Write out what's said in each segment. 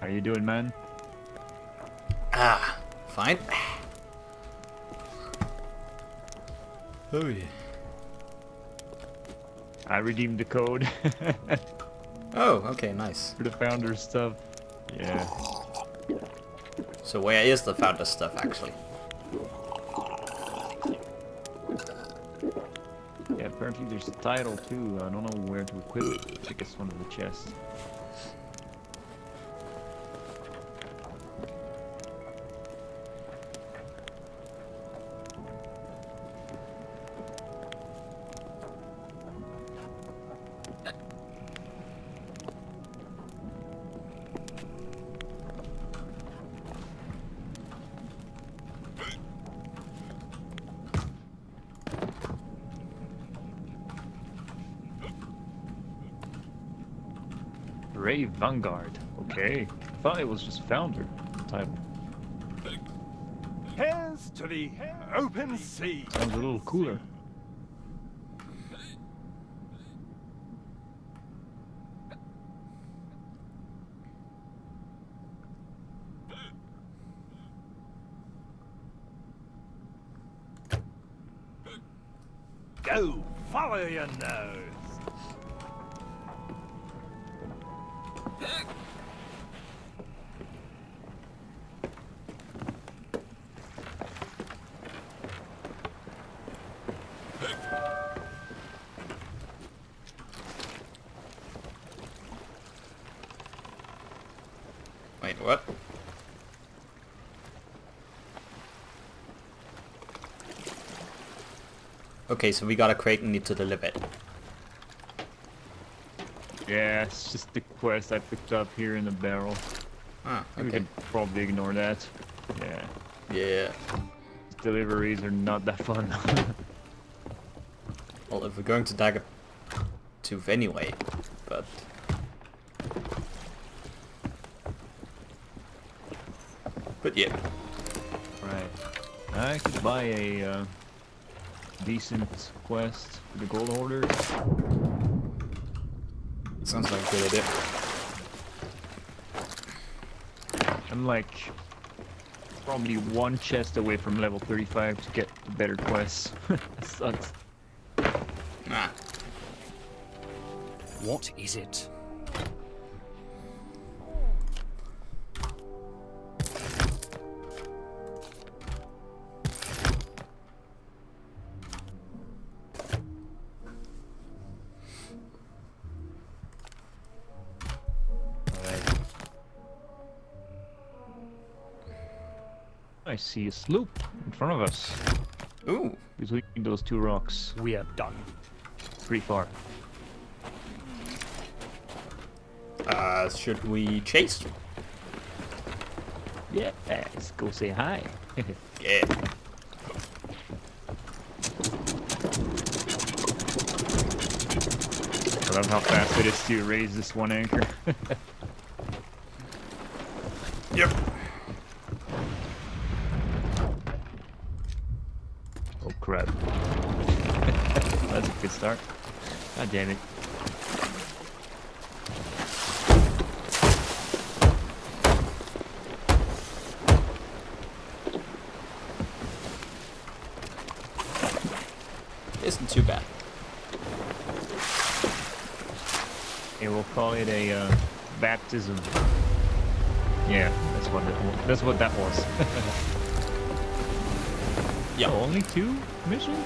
How you doing, man? Ah, fine. Oh yeah. I redeemed the code Oh, okay, nice. for the founder stuff. Yeah. So where is the founder stuff actually? Yeah, apparently there's a title too. I don't know where to equip it. I guess one of the chests. Vanguard. Okay. I thought it was just founder title. Here's to the open sea. Sounds a little cooler. Okay, so we got a crate and need to deliver it. Yeah, it's just the quest I picked up here in the barrel. Ah, We okay. can probably ignore that. Yeah. Yeah. Deliveries are not that fun. Well, if we're going to Dagger Tooth anyway, but... But yeah. right. I could buy a uh, decent quest for the gold hoarders. Sounds like a good idea. I'm like probably one chest away from level 35 to get the better quests. that sucks. Ah. What is it? A sloop in front of us Ooh. between those two rocks. We are done. Pretty far. Uh, should we chase? Yeah, let's go say hi. Yeah. I love how fast it is to raise this one anchor. Yep. oh crap. That's a good start. God damn it. Isn't too bad. Okay, we'll call it a uh, baptism. Yeah, that's what it, that's what that was. Yeah. Oh, only two missions?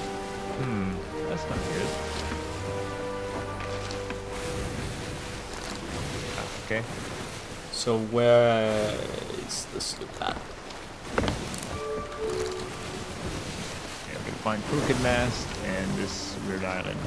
Hmm, that's not good. Okay. So where uh, is the sloop at? Yeah, we can find Crooked Mast and this weird island.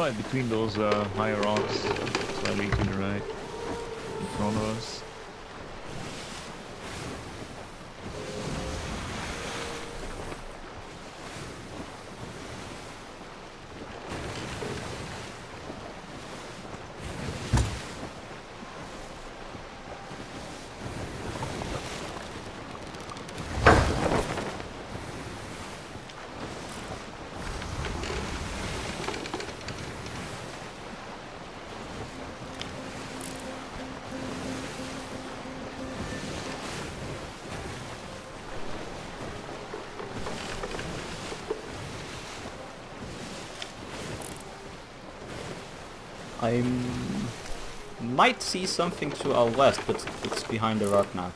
It between those, uh, high rocks, slightly to the right, in front of us. I might see something to our west, but it's behind the rock now.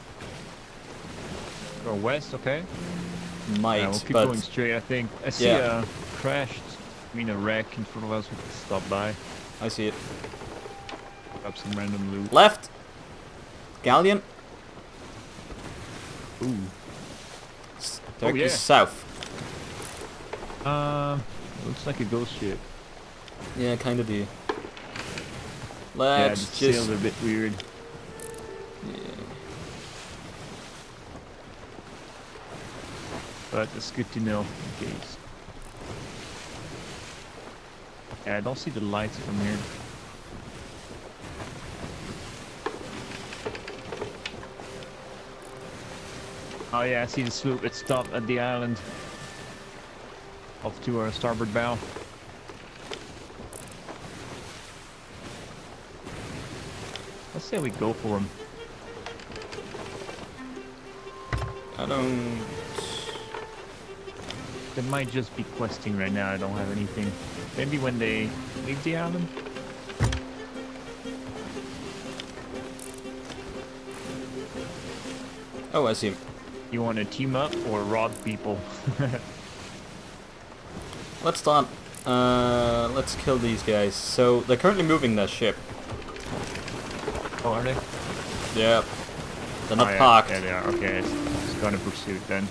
Go west, okay. Might, Yeah, we'll keep but going straight, I think. I see Yeah. a crashed, I mean a wreck in front of us. We can stop by, I see it. grab some random loot. Left. Galleon. Ooh. S- Oh, yeah. south. Um, looks like a ghost ship. Yeah, kind of do. Yeah, Let's sails just. are a bit weird. Yeah. But it's good to know in case. Yeah, I don't see the lights from here. Oh yeah, I see the sloop. It stopped at the island. Off to our starboard bow. Say we go for him. I don't. They might just be questing right now. I don't have anything. Maybe when they leave the island. Oh, I see him. You want to team up or rob people? Let's start. Uh, let's kill these guys. So they're currently moving their ship. Are they? Yeah. They're not oh, yeah. parked. Yeah, they are. Okay, it's, it's gonna pursuit then.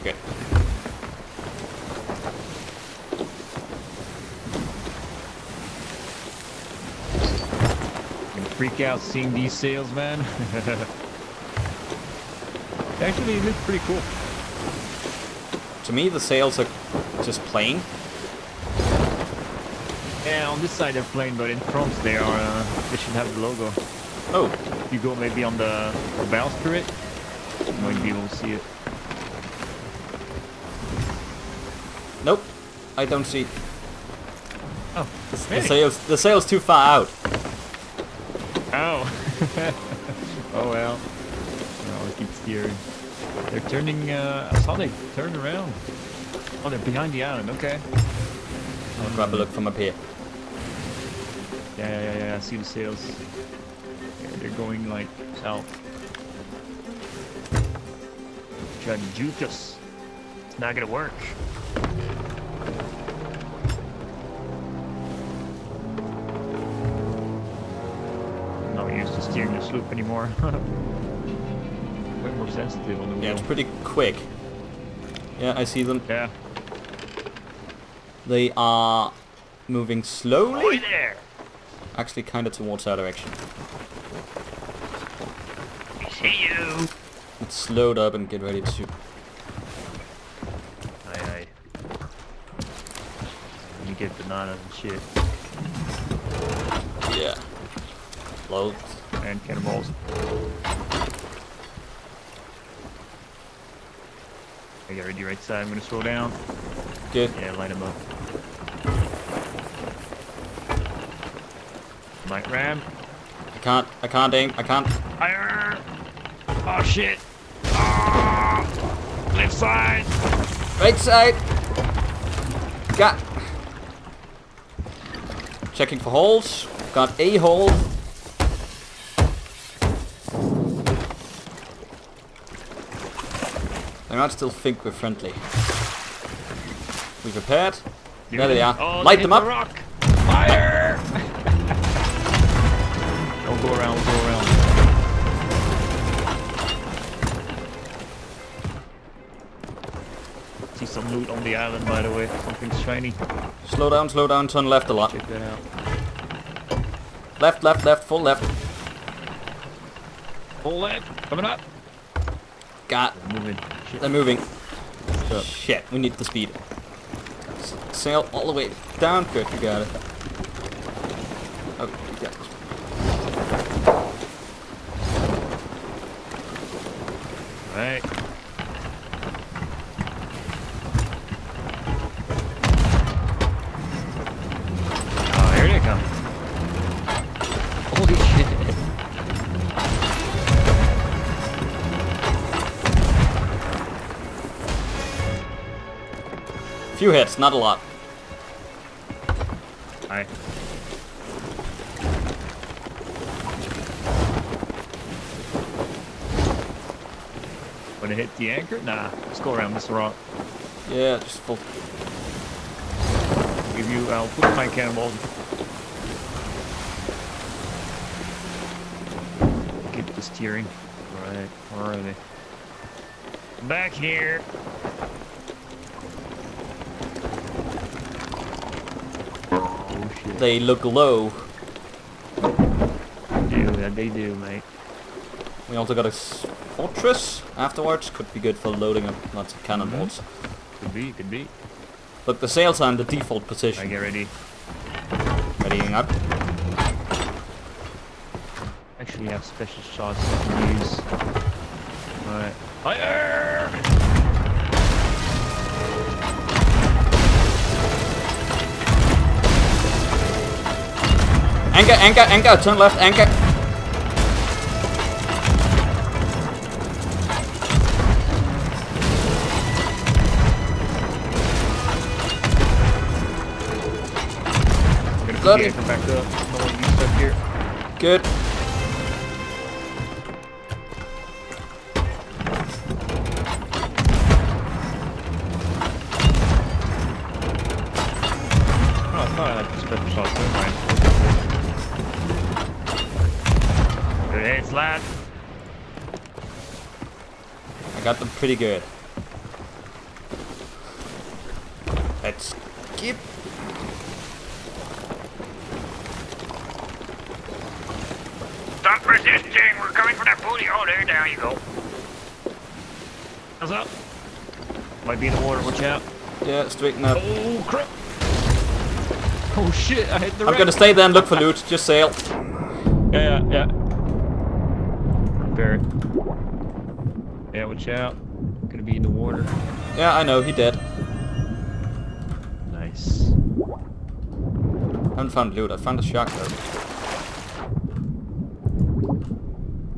Okay. Freak out seeing these sails, man. Actually, it looks pretty cool. To me, the sails are just plain. On this side they're plain, but in front they are. Uh, they should have the logo. Oh, If you go maybe on the, the bowsprit, you might be able to see it. nope. I don't see. Oh, The sails. The sails too far out. Ow! oh well. No, I'll keep steering. They're turning, uh, I saw they turn around. Oh, they're behind the island, okay. I'll grab a look from up here. Yeah, yeah, yeah, yeah, I see the sails. Yeah, they're going like south. Try to juke us. It's not gonna work. I'm not used to steering the sloop anymore. Way more sensitive on the Yeah, it's pretty quick. Yeah, I see them. Yeah. They are moving slowly. Oi there! Actually, kind of towards our direction. I see you! Let's load up and get ready to. Aye, aye. You get bananas and shit. Yeah. Load. And cannonballs. I got ready right side. I'm gonna slow down. Good. Yeah, line them up. Ram. I can't. I can't aim. I can't. Fire! Oh shit! Ah! Left side! Right side. Got. Checking for holes. Got a hole. They might still think we're friendly. We prepared? There they are. Oh, Light them up. the go around, go around. See some loot on the island, by the way. Something shiny. Slow down, slow down, turn left a lot. Check that out. Left, left, left, full left. Full left, coming up. Got. Moving. Shit. They're moving. up? Shit, we need the speed. S- sail all the way down. Good, you got it. Few hits, not a lot. When it hit the anchor? Nah, let's go around this rock. Yeah, just full. Give you, I'll put my cannonballs. Get the steering. Alright, where are they? Back here. They look low. do, that they do, mate. We also got a fortress afterwards. Could be good for loading up lots of cannonballs. Mm-hmm. Could be, could be. Look, the sails are in the default position. I get ready. Readying up. Actually have special shots I can use. Alright. Fire! Anchor, anchor, anchor. Turn left, anchor. I'm gonna pretty good. Let's skip. Stop resisting! We're coming for that booty! Oh, there, down you go. How's up? Might be in the water, watch out. Yeah, straighten up. Oh, crap. Oh shit, I hit the I'm wreck. gonna stay there and look for loot. Just sail. Yeah, yeah, yeah. Barrett. Yeah, watch out. Yeah, I know, he dead. Nice. I haven't found loot. I found a shark though.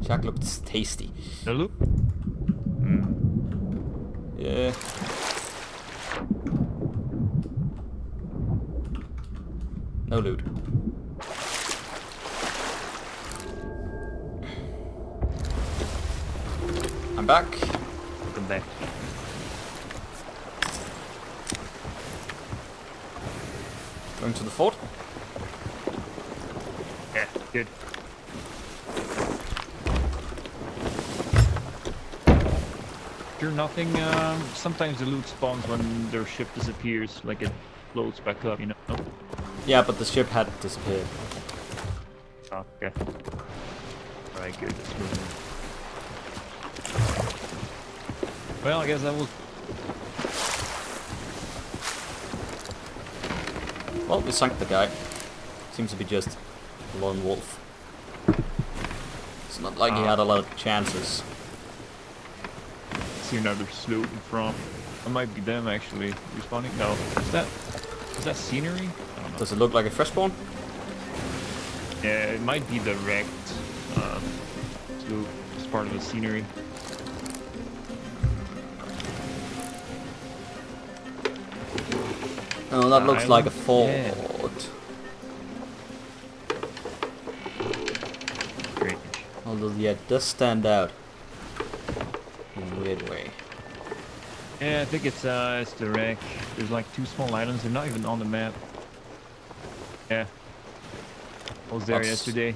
Shark looks tasty. No Sure, nothing. Um, sometimes the loot spawns when their ship disappears, like it floats back up, you know? Yeah, but the ship had disappeared. Oh, okay. Alright, good. Let's move. Well, I guess that was. Well, we sunk the guy. Seems to be just a lone wolf. It's not like he had a lot of chances. See another slope in front. That might be them actually respawning. No, is that is that scenery? I don't know. Does it look like a fresh spawn? Yeah, it might be the wrecked uh, sloop. It's part of the scenery. Oh, that looks like a fort. Yeah. Great. Although, yeah, it does stand out. In a weird way. Yeah, I think it's uh, it's the wreck. There's like two small islands. They're not even on the map. Yeah. I was there That's- yesterday.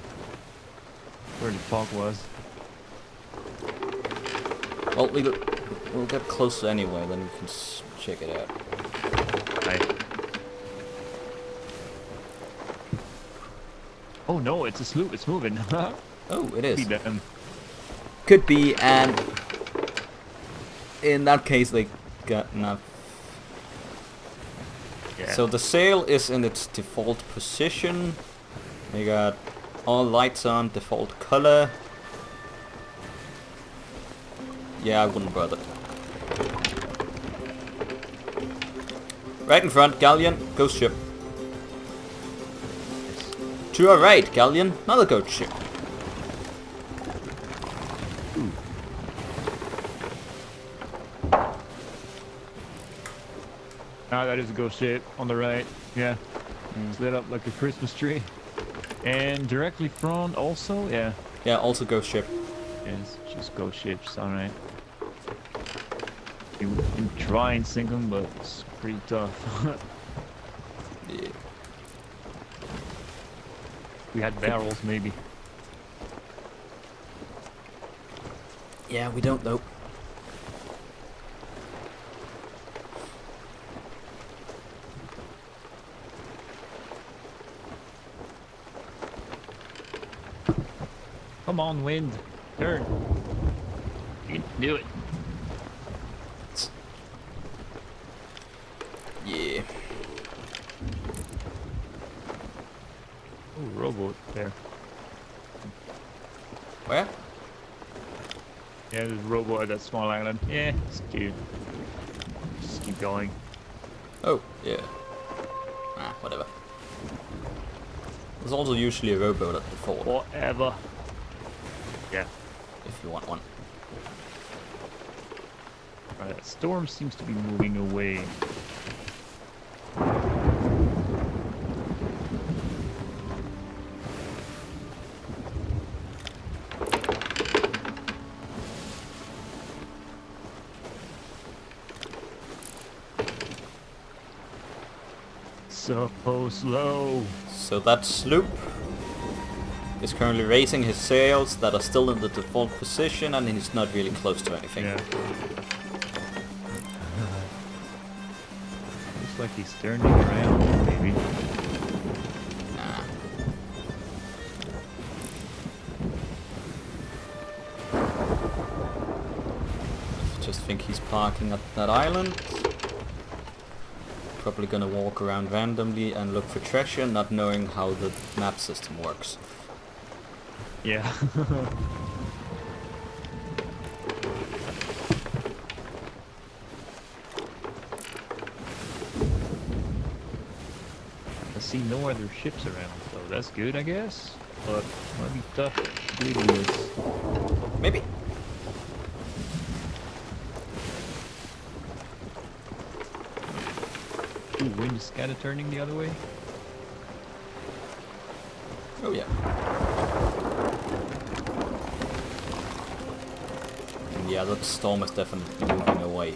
Where the fog was. Well, we go, we'll get closer anyway, then we can check it out. Oh no, it's a sloop. It's moving. Oh, it is. Could be, and in that case, they got enough. Yeah. So the sail is in its default position. We got all lights on, default color. Yeah, I wouldn't bother. Right in front, galleon, ghost ship. To our right, galleon, another ghost ship. That is a ghost ship on the right. Yeah. Hmm. It's lit up like a Christmas tree. And directly front also, yeah. Yeah, also ghost ship. Yes, just ghost ships, alright. You can try and sink them, but it's pretty tough. Yeah. we had barrels, maybe. Yeah, we don't though. On, wind. Turn. You can do it. Yeah. Ooh, rowboat there. Where? Yeah, there's a rowboat at that small island. Yeah, it's cute. Just keep going. Oh, yeah. Ah, whatever. There's also usually a rowboat at the fort, Whatever. Yeah. if you want one. Alright, that storm seems to be moving away. Suppose low. So that sloop is currently raising his sails that are still in the default position and he's not really close to anything. Yeah. Looks like he's turning around, maybe. Nah. Just think he's parking at that island. Probably gonna walk around randomly and look for treasure, not knowing how the map system works. Yeah. I see no other ships around, so that's good, I guess. But might be tough to this. Maybe. Ooh, wind is kind of turning the other way. Oh yeah. Storm is definitely moving away.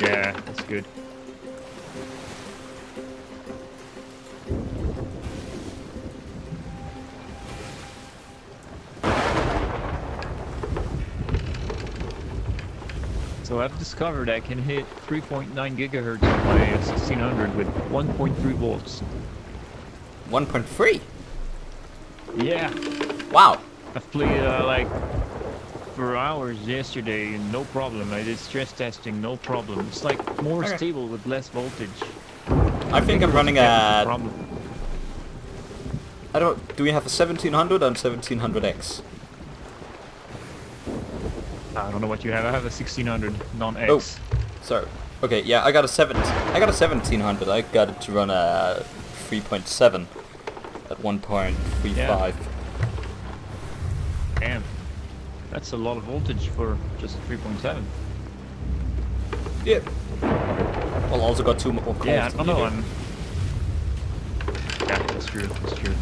Yeah, that's good. So I've discovered I can hit 3.9 gigahertz on my 1600 with 1.3 volts. 1.3? Yeah, Wow. I've played uh, like hours yesterday, and no problem. I did stress testing, no problem. It's like more Okay. stable with less voltage. I think I'm running at... problem. I don't... Do we have a 1700 and 1700X? I don't know what you have. I have a 1600 non-X. Oh. So, okay, yeah, I got a 7... I got a 1700. I got it to run a 3.7 at 1.35. Yeah. Damn. That's a lot of voltage for just 3.7. Yeah. Well, also got two more calls Yeah, I don't know. I'm... Yeah, that's true. That's true.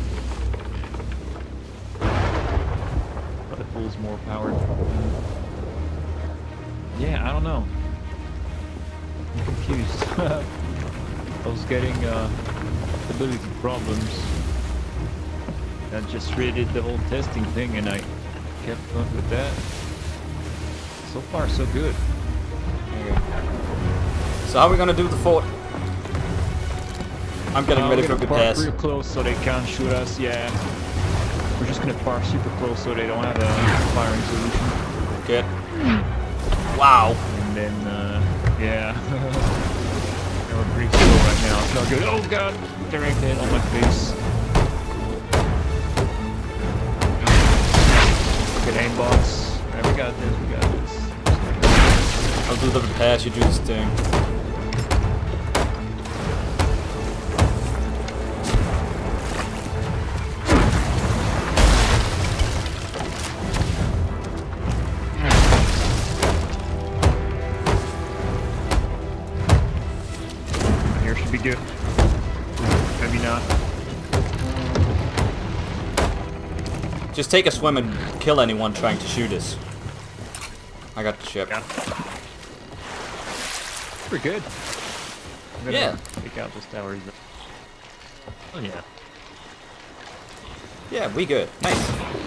But it pulls more power. Yeah, I don't know. I'm confused. I was getting uh, stability problems. I just redid the whole testing thing and I kept fun with that. So far, so good. So how are we gonna do the fort? I'm getting Uh, ready for a gonna good park pass. real close so they can't shoot us, yeah. We're just gonna park super close so they don't have a firing solution. Good. Wow. And then, uh, yeah. We're pretty slow right now. It's not good. Oh god! Direct hit on my face. Good aimbots. Alright, we got this, we got this. I'll do the pass, you do this thing. Just take a swim and kill anyone trying to shoot us. I got the ship. Yeah. Pretty good. Gonna Yeah. Take out this tower. Oh yeah. Yeah, we good. Nice.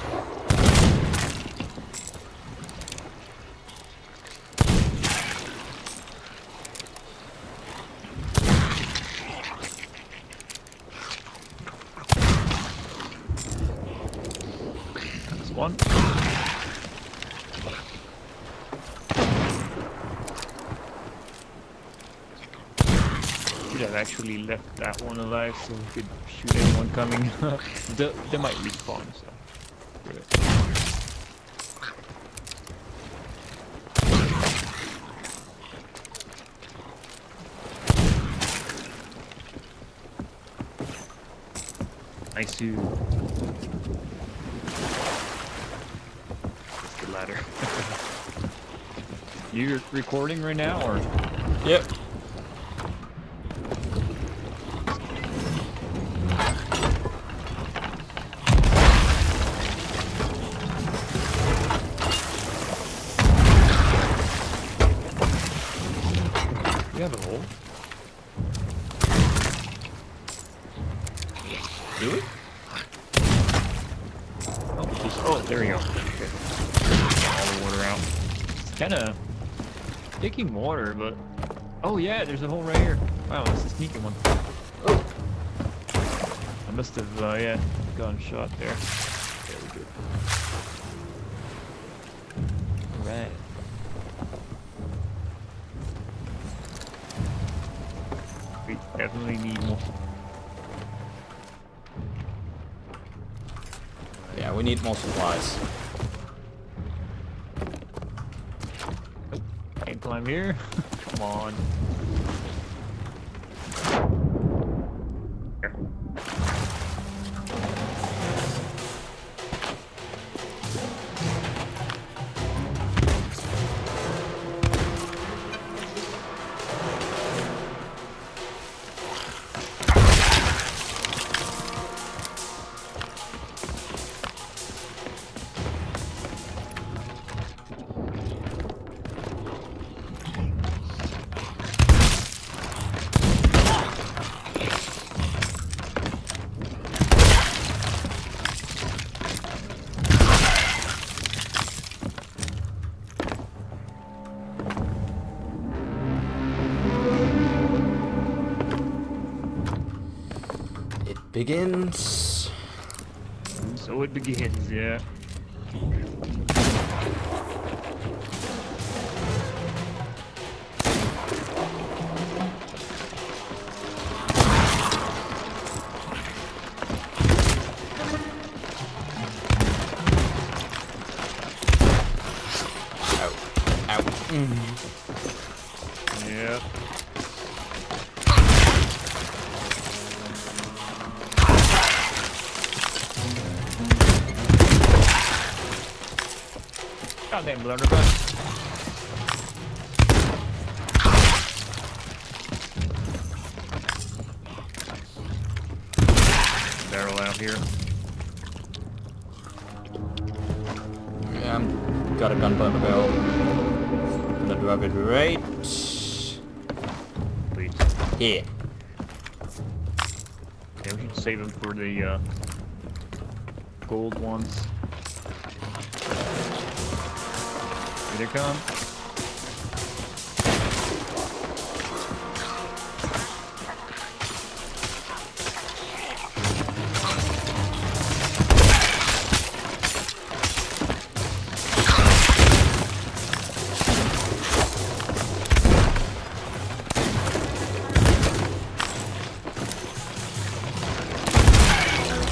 That's one. Should have actually left that one alive so we could shoot anyone coming. they, they might respawn, so. Nice you. That's the ladder. you recording right now, or? Yep. Water, but oh yeah, there's a hole right here. Wow, that's a sneaky one. Oh. I must have, uh, yeah, gotten shot there. Very. Alright. We definitely need more. Yeah, we need more supplies. Can't climb here. begins. So it begins, yeah. Blunderbuss. Barrel out here. Yeah, I'm got a gun by the bell. Gonna drop it right Please. here. Yeah, we should save them for the uh, gold ones. Here they come.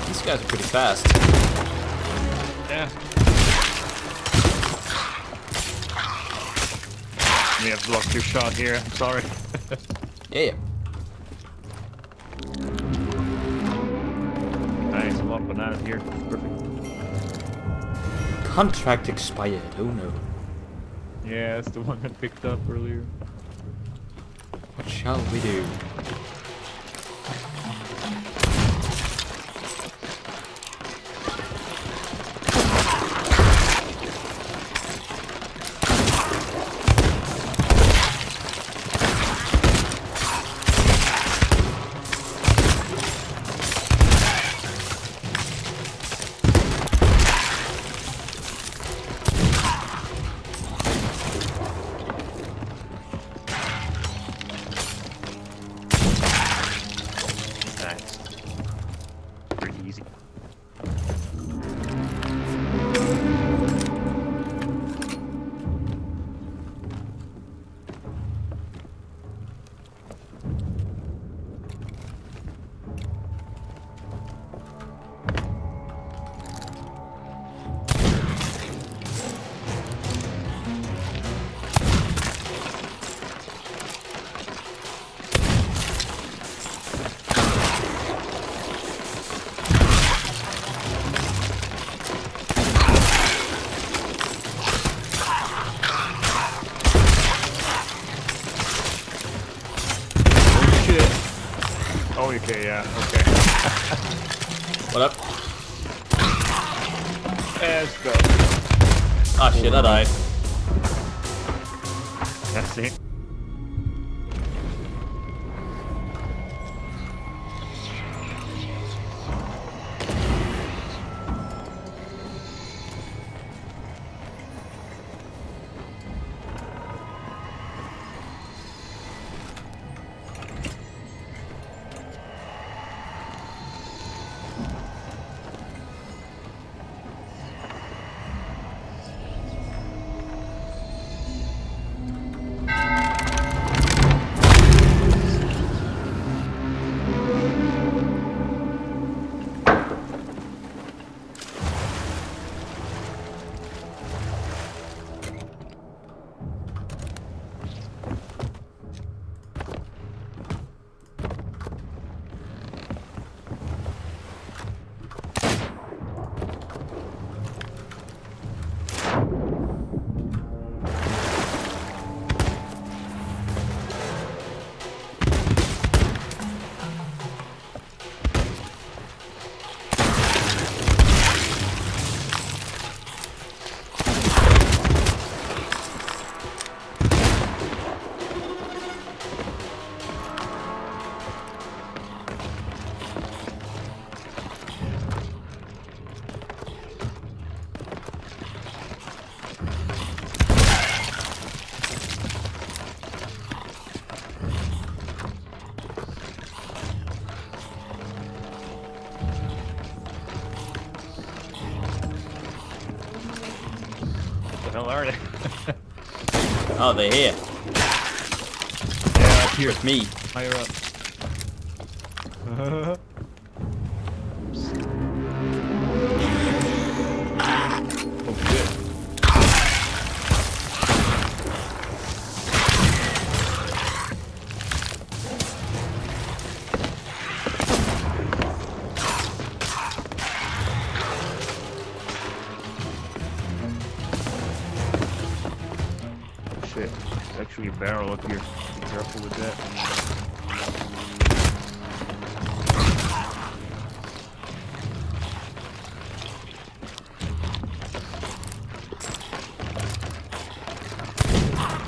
These guys are pretty fast. Blocked your shot here. I'm sorry. Yeah, yeah. nice. And out of here. Perfect. Contract expired. Oh no. Yeah, that's the one I picked up earlier. What shall we do? They're here. yeah, up here. With me. Higher up. Careful with that.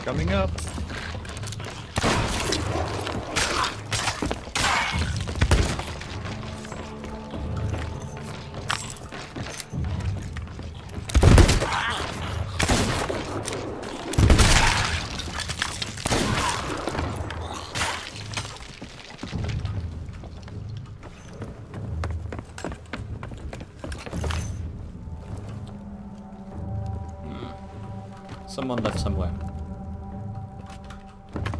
Coming up. Someone left somewhere.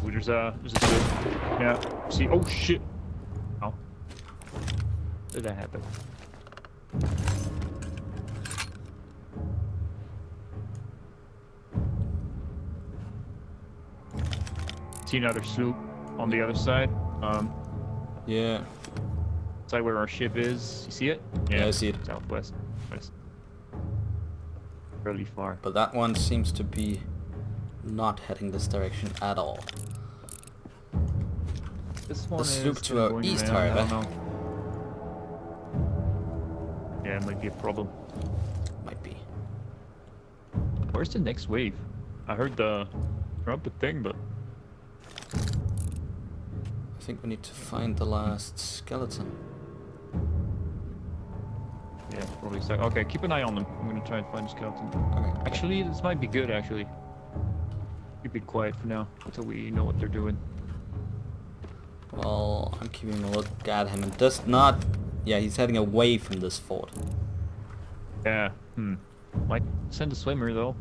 Ooh, there's a there's a switch. Yeah. See. Oh shit. Oh. Did that happen? See another sloop on the other side. Um, Yeah. side where our ship is. You see it? Yeah, I see it. Southwest. West. Fairly far. But that one seems to be not heading this direction at all. This one is sloop to kinda our going east, around, however. Yeah, it might be a problem. Might be. Where's the next wave? I heard the drop the thing, but I think we need to find the last skeleton. Probably so. Okay, keep an eye on them. I'm gonna try and find the skeleton. Okay. Actually, this might be good. Actually, keep it quiet for now until we know what they're doing. Well, I'm keeping a look at him and does not... Yeah, he's heading away from this fort. Yeah. Hmm. Might send a swimmer though.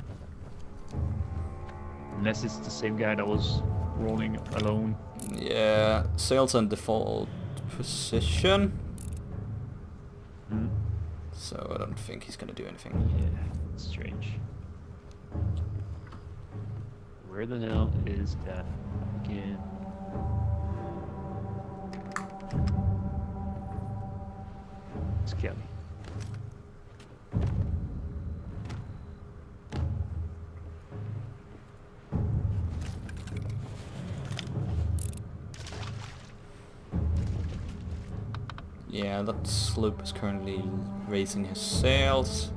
Unless it's the same guy that was rolling alone. Yeah, sails on default position. Hmm. So I don't think he's gonna do anything. Yeah. Strange. Where the hell is that again? Skelly. Yeah, that sloop is currently raising his sails.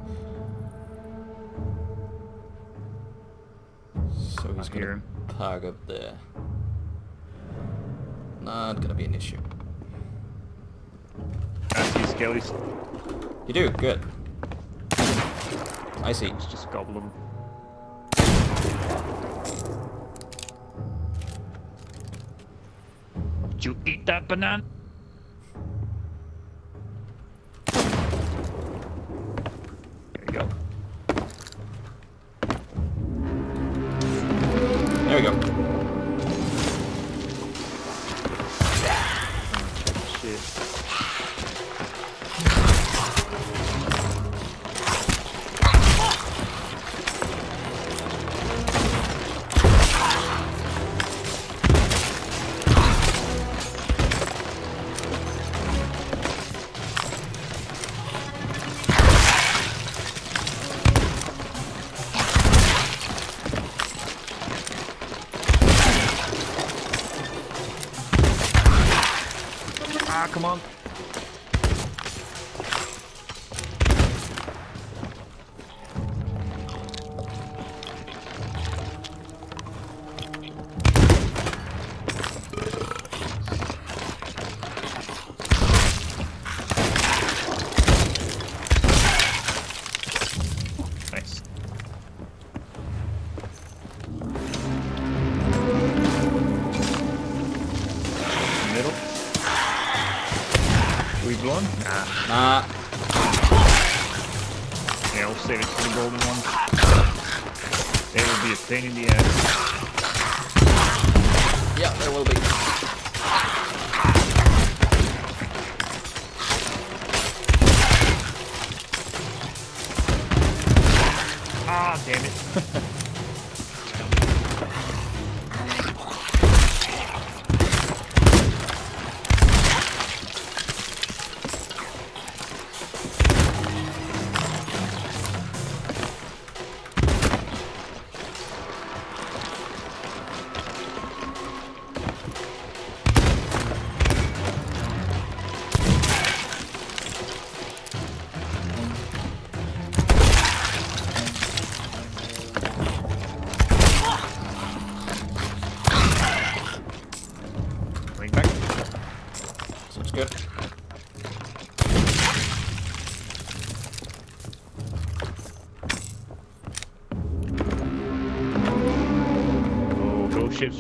So he's gonna park up there. Not gonna be an issue. I see skellies. You do, good. I see. Let's just gobble them. Did you eat that banana?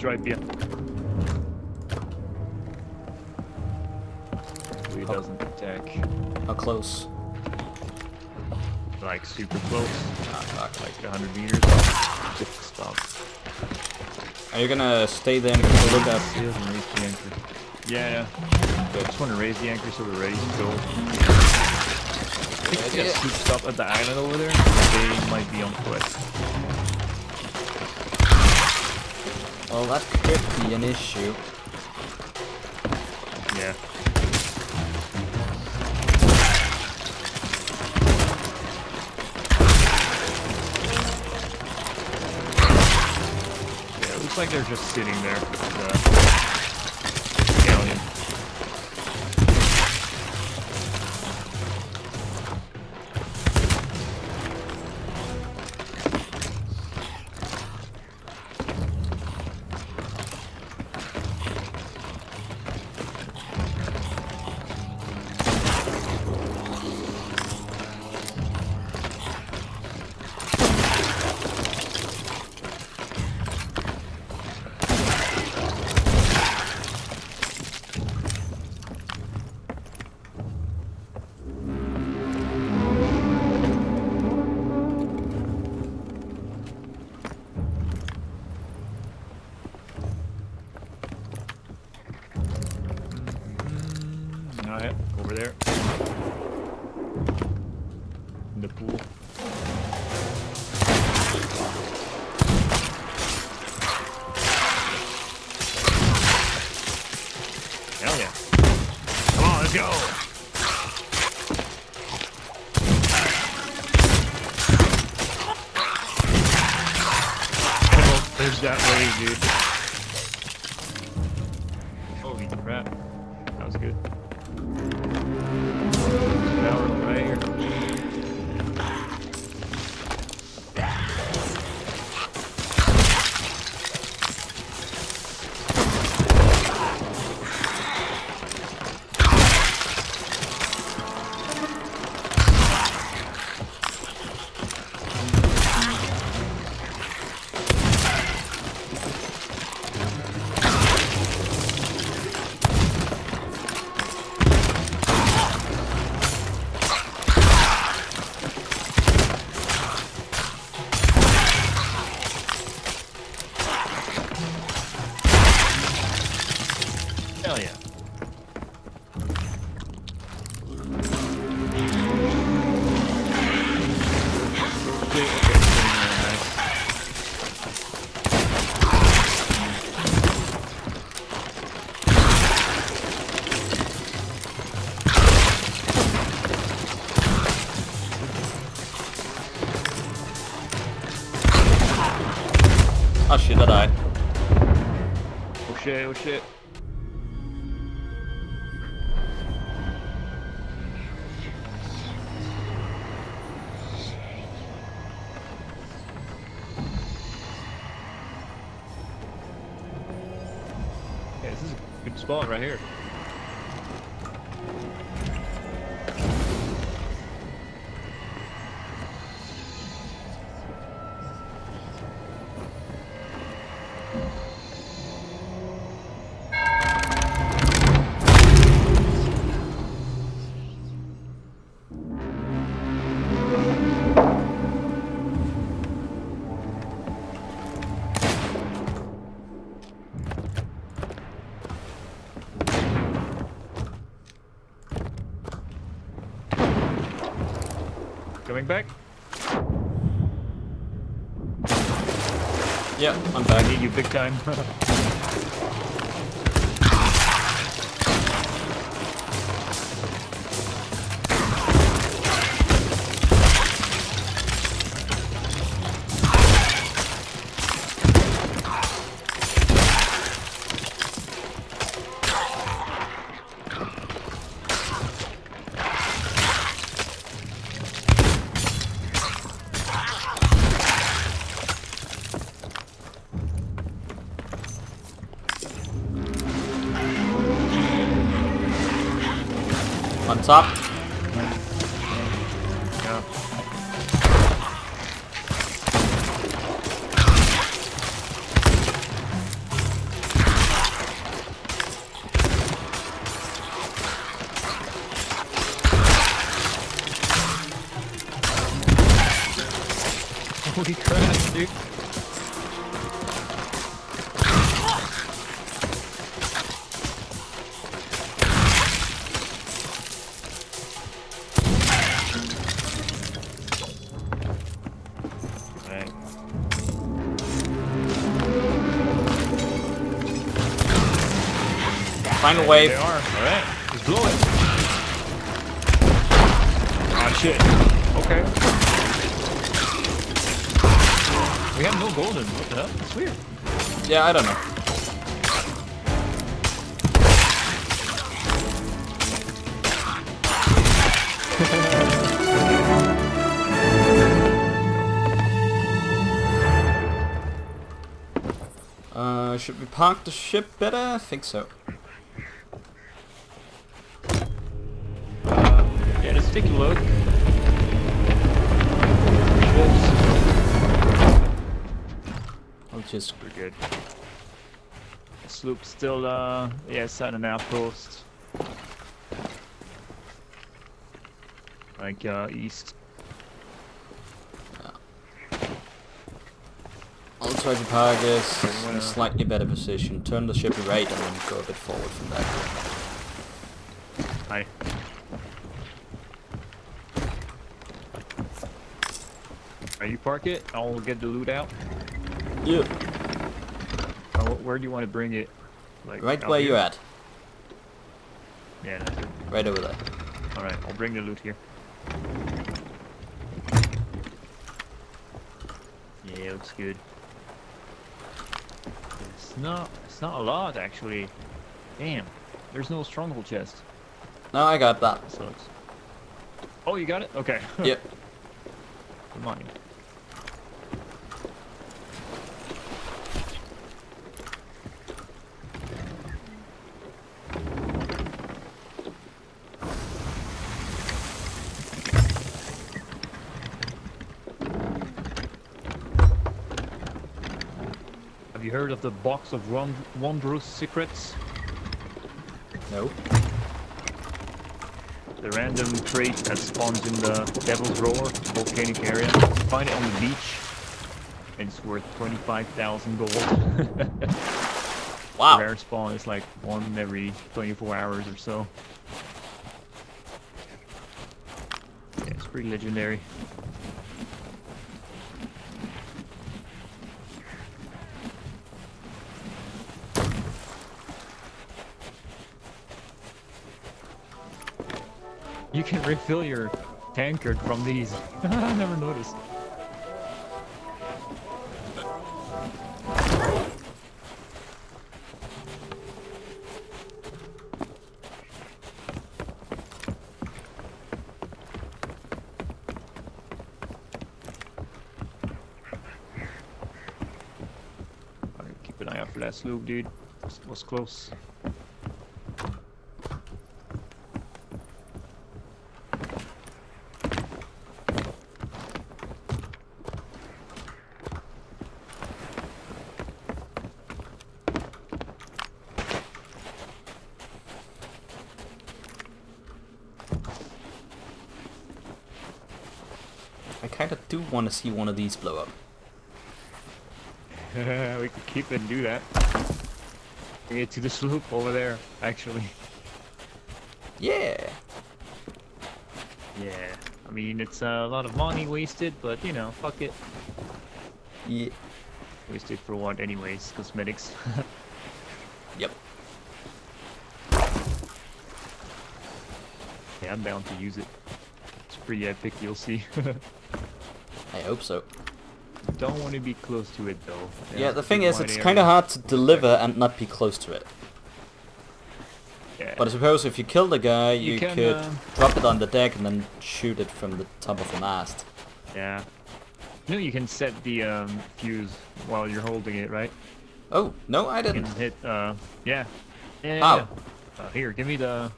Right behind. He doesn't attack. How close? Like super close. Ah, fuck. Like 100 meters. Stop. Are you gonna stay there and take look at? He doesn't raise the anchor. Yeah, yeah. I just want to raise the anchor so we're ready to go. I think we idea. got scooped up at the island over there. They might be on foot. Well, that could be an issue. Yeah. Yeah, it looks like they're just sitting there. Uh, spot right here. I'm need you big time. top. Final wave. They are. Alright. Just blow it. Ah shit. Okay. We have no golden. What the hell? That's weird. Yeah, I don't know. Uh, should we park the ship better? I think so. Sloop still, uh, yeah, it's at an outpost. Like, uh, east. I'll try to park this in a slightly better position. Turn the ship right and then go a bit forward from there. Hi. Are you park it? I'll get the loot out. Yeah. Wh- where do you want to bring it? Like Right where here? you at. Yeah, that's it. Right over there. Alright, I'll bring the loot here. Yeah, looks good. It's not it's not a lot actually. Damn. There's no stronghold chest. No, I got that. That sucks. Oh you got it? Okay. Yep. Never mind. Have you heard of the box of won- wondrous secrets? No. The random crate that spawns in the Devil's Roar volcanic area. You Find it on the beach. and It's worth 25,000 gold. Wow. Rare spawn is like one every 24 hours or so. Yeah, it's pretty legendary. You can refill your tankard from these. I never noticed. Keep an eye out for that sloop, dude. It was close. Want to see one of these blow up. we could keep it and do that. Get to the sloop over there, actually. Yeah. Yeah. I mean, it's a lot of money wasted, but you know, fuck it. Yeah. Wasted for what, anyways? Cosmetics. Yep. yeah, I'm bound to use it. It's pretty epic, you'll see. I hope so. Don't want to be close to it though. Yeah, the thing is, it's kind of hard to deliver and not be close to it. Yeah. But I suppose if you kill the guy, You you, can, could uh, drop it on the deck and then shoot it from the top of the mast. Yeah. You know you can set the um, fuse while you're holding it, right? Oh, no, I You can didn't. hit, uh, yeah. Yeah, yeah, How? yeah. Uh, here, give me the,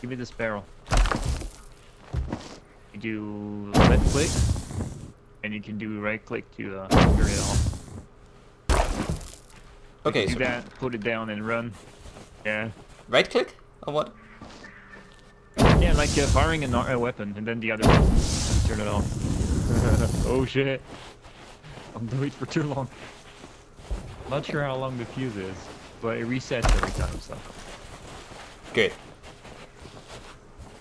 give me this barrel. You do left click, you can do right click to uh, turn it off. Okay, so do that, put it down and run. Yeah. right click? Or what? Yeah, like uh, firing a, a weapon, and then the other one. Turn it off. oh shit. I'm doing it for too long. Not sure how long the fuse is, but it resets every time, so Good.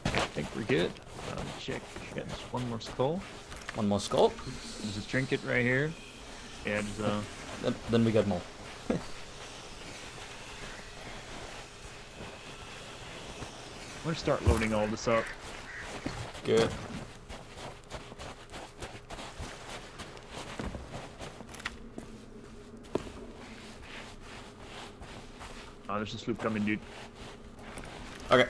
I think we're good. Um, check. One more skull. One more skull. There's a trinket right here. Yeah, there's uh, Then, then we got more. I'm gonna start loading all this up. Good. Oh, there's a sloop coming, dude. Okay.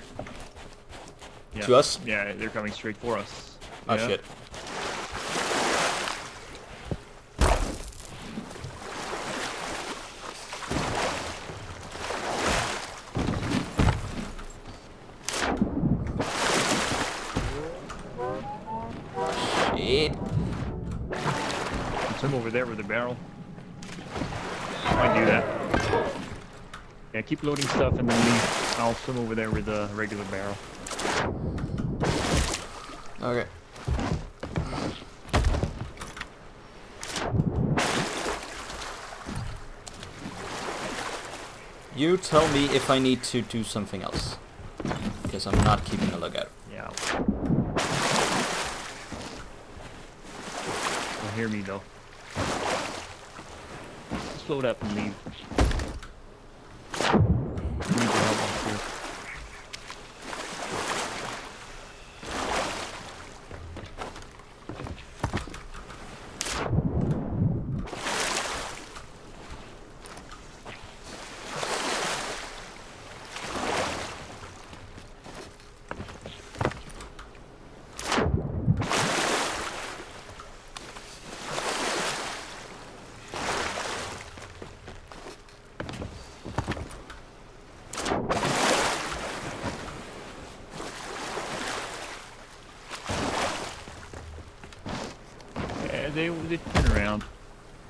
Yeah. To us? Yeah, they're coming straight for us. Oh Yeah. Shit. Swim over there with the barrel. I do that. Yeah, keep loading stuff and then leave. I'll swim over there with the regular barrel. Okay. You tell me if I need to do something else. Because I'm not keeping a lookout. Yeah. Hear me though. Load up and leave. Need your help up here. Yeah, they they turn around.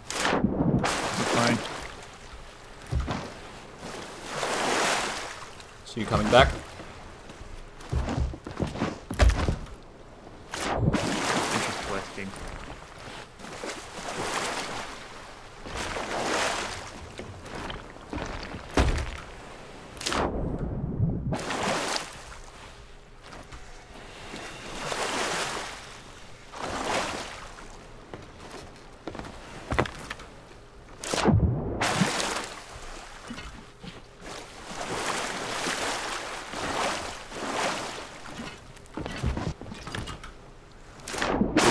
It's fine. So you coming back? Interesting.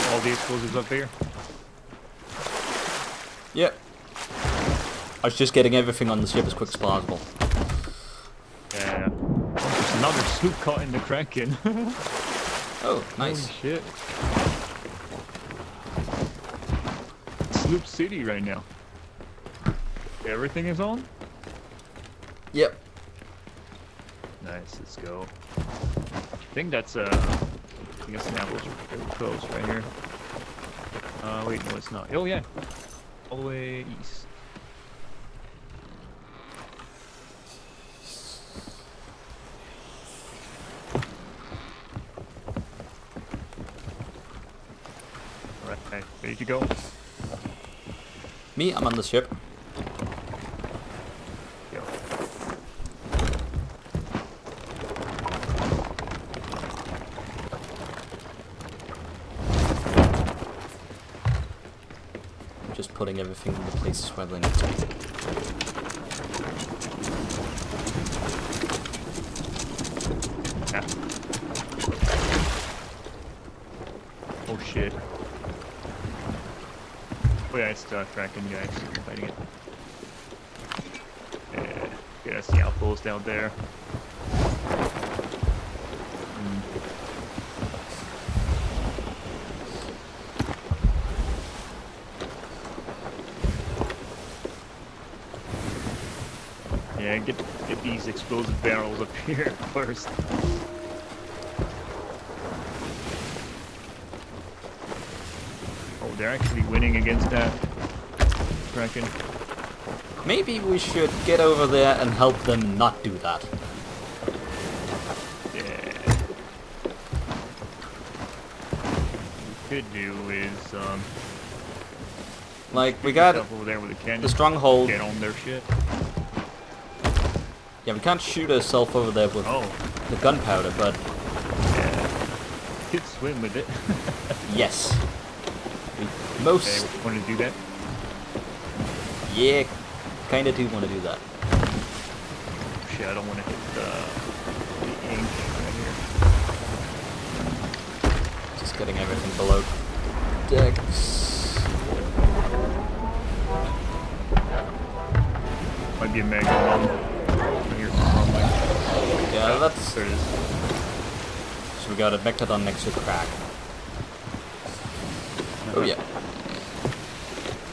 All the explosives up here. Yep. I was just getting everything on the ship as quick as possible. Yeah. There's another sloop caught in the Kraken. Oh, nice. Holy shit. Sloop City right now. Everything is on? Yep. Nice, let's go. I think that's uh I think that's an really close right here. Uh wait, no it's not. Oh yeah. All the way east. Alright, ready to go? Me, I'm on the ship. Just putting everything in the places where they need to be. Yeah. Oh shit. Oh yeah, it's uh, Kraken guys fighting it. Yeah, yeah, that's the outpost down there. Mm. Yeah, get explosive barrels up here first. Oh, they're actually winning against that Kraken. Maybe we should get over there and help them not do that. Yeah. What we could do is um Like, we got over there with a cannon. the stronghold. Get on their shit. Yeah, we can't shoot ourselves over there with Oh, the gunpowder, but yeah. Could swim with it. yes. We okay, most, want to do that? yeah, kinda do want to do that. Shit, I don't want to hit the, the ink right here. Just getting everything below decks. Might be a mega bomb. Right here. Oh my. Yeah, that's... There it is. So we got a Megalodon next to Crack. Oh yeah.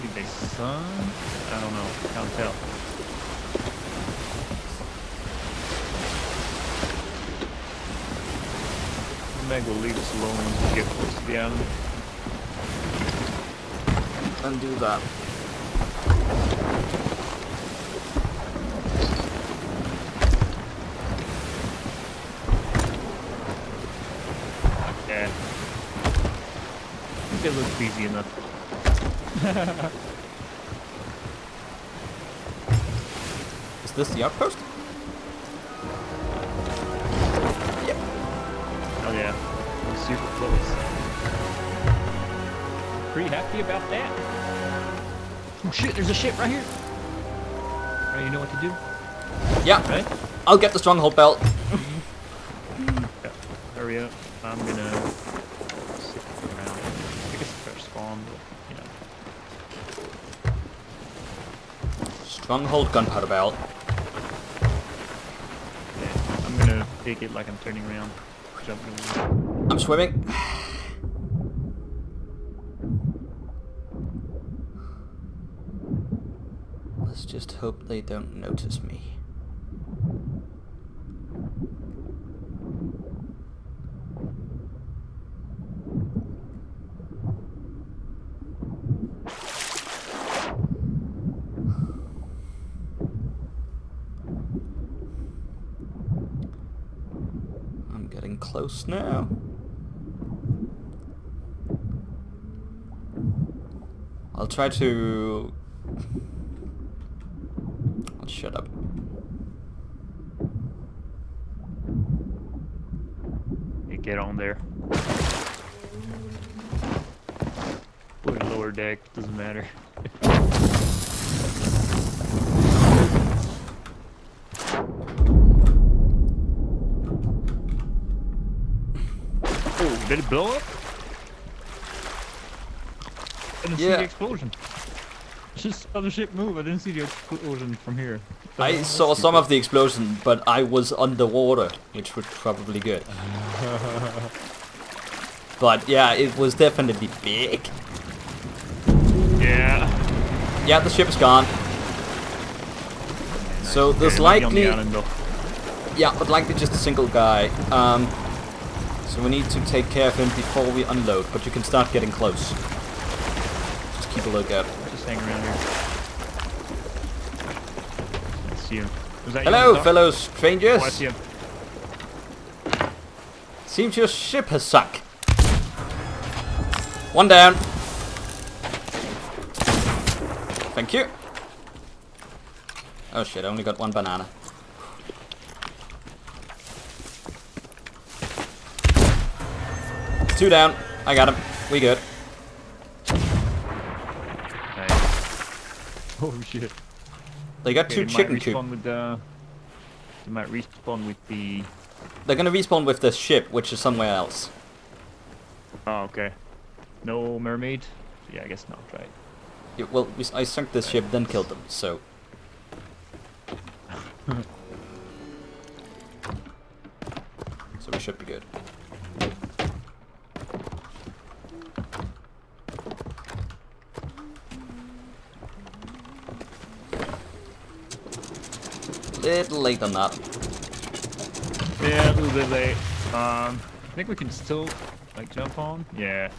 Did they sun? I don't know. Can't tell. Meg will leave us alone once we get close to the island. Undo that. Yeah. I think it looks easy enough. Is this the outpost? Yep. Oh yeah. We're super close. Pretty happy about that. Oh shit, there's a ship right here. Right, you know what to do, Yeah, right? I'll get the stronghold belt. Yeah. Hurry up. I'm gonna sit around. I think it's a fresh spawn, but you know. Stronghold gunpowder belt. Yeah. I'm gonna take it like I'm turning around. Jumping around. I'm swimming. Let's just hope they don't notice me. I'm getting close now. I'll try to. I didn't see Yeah. the explosion. Just saw the ship move, I didn't see the explosion from here. I saw some of the explosion, but I was underwater, which was probably good. but yeah, it was definitely big. Yeah. Yeah, the ship is gone. So there's Okay, might be on likely, the yeah, but likely just a single guy. Um, so we need to take care of him before we unload. But you can start getting close. Keep a lookout. Just hang around here. I see him. Was that you Hello, fellow strangers. Oh, I see him. Seems your ship has sunk. One down. Thank you. Oh shit, I only got one banana. Two down. I got him. We good. Nice. Oh shit. They got Okay, two they chicken might coop. with the. They might respawn with the. They're gonna respawn with the ship, which is somewhere else. Oh, okay. No mermaid. Yeah, I guess not. Right. Yeah, well, we, I sunk this ship, then killed them, so... so we should be good. Little late on that. Yeah, a little bit late. Um, I think we can still like jump on. Yeah.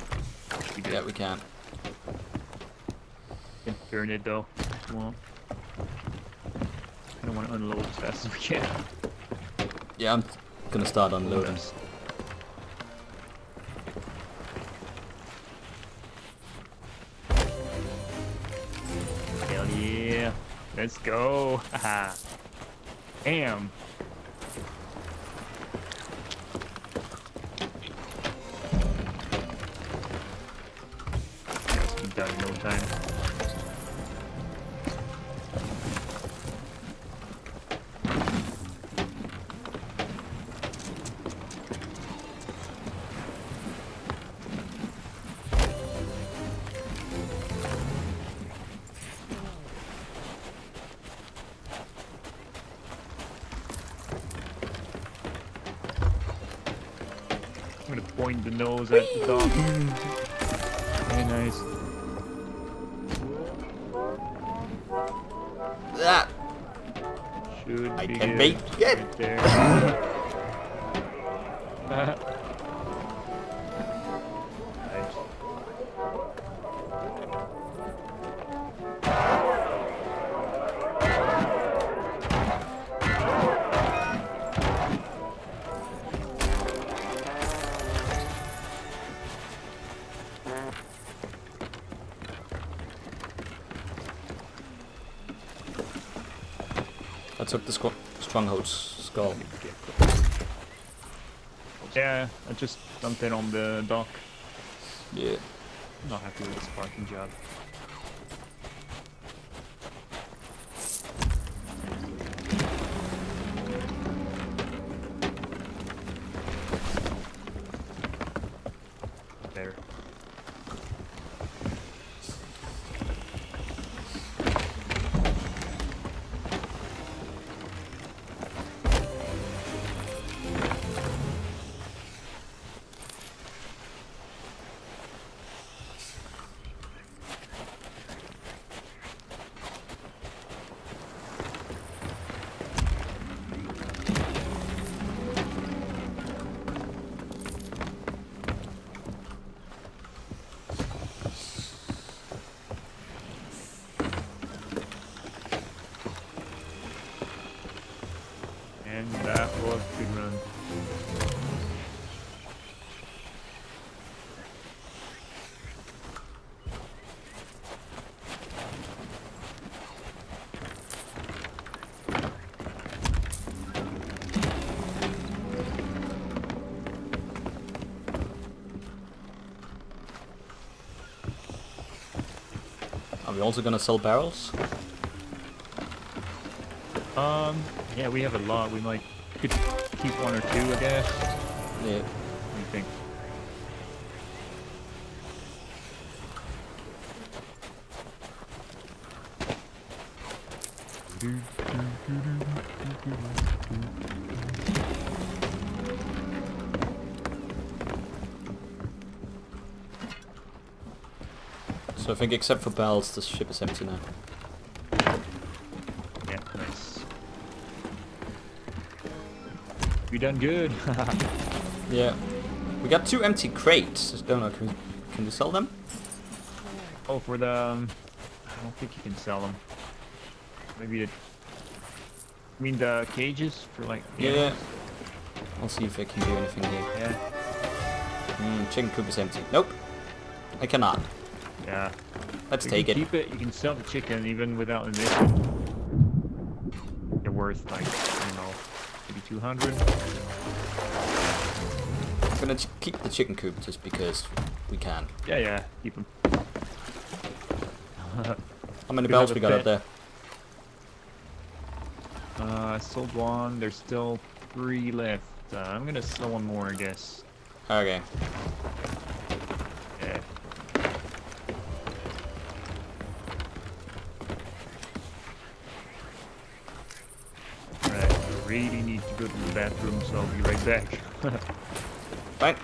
Yeah, we can. can burn it though. Come on. I don't want to unload as fast as we can. Yeah, I'm gonna start unloading. Hell yeah. Let's go. Haha. I just dumped it on the dock. Yeah. Not happy with this parking job. Also gonna sell barrels? Um, yeah, we have a lot. We might could keep one or two, I guess. Yeah. I think except for bells, the ship is empty now. Yeah, nice. You done good. Yeah. We got two empty crates. Just don't know. Can we, can we sell them? oh, for the... Um, I don't think you can sell them. Maybe the... I mean the cages for like... Yeah. I'll see if I can do anything here. Yeah. Hmm, chicken coop is empty. Nope. I cannot. Yeah. Let's You take it. keep it. You can sell the chicken even without a mission. They're worth like, I don't know, maybe 200. I'm gonna keep the chicken coop just because we can. Yeah, yeah, keep them. How many bells we got up there? Uh, I sold one. There's still three left. Uh, I'm gonna sell one more, I guess. Okay. Go to the bathroom, so I'll be right back. Fine.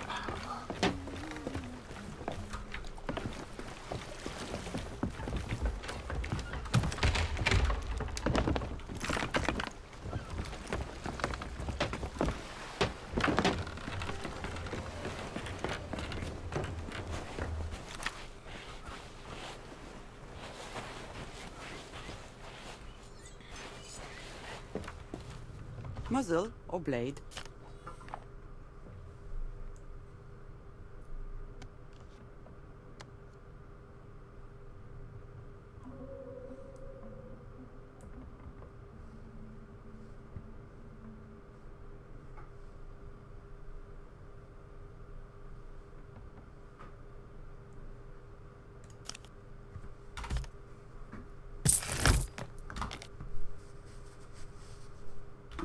Muzzle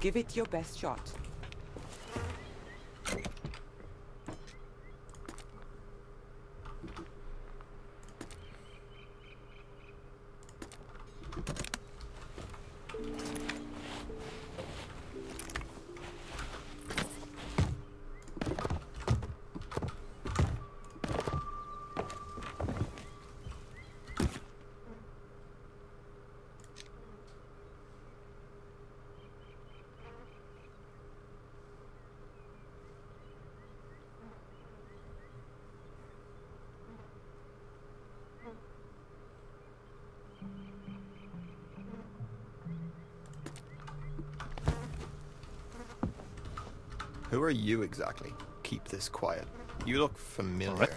Give it your best shot. Who are you exactly? Keep this quiet. You look familiar.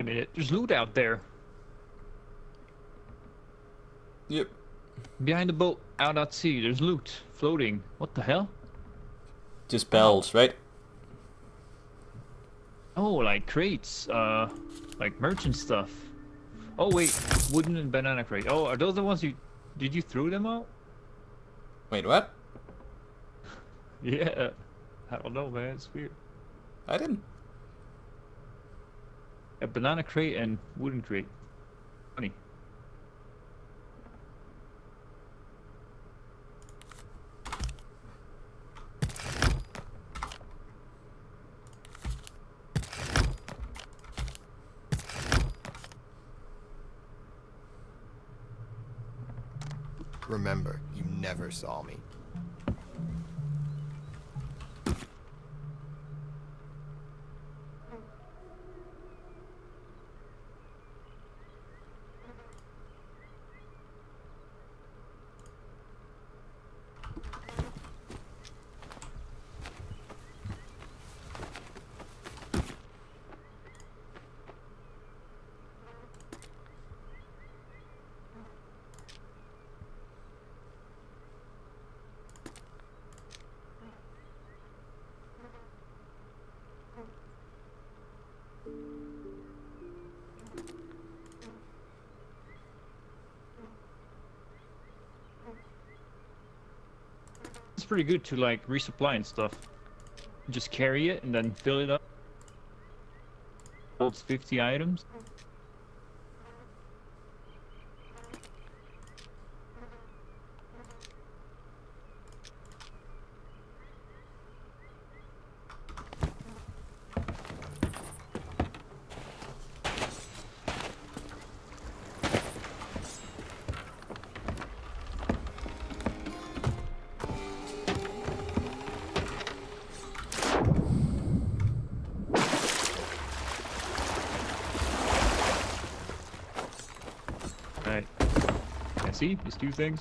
a minute, there's loot out there. Yep. Behind the boat, out at sea, there's loot floating. What the hell? Just bells, right? Oh, like crates, uh, like merchant stuff. Oh wait, wooden and banana crate. Oh, are those the ones you? Did you throw them out? Wait, what? Yeah. I don't know, man. It's weird. I didn't. A banana crate and wooden crate. Funny. Remember, you never pretty good to like resupply and stuff. Just carry it and then fill it up. Holds 50 items. See these two things.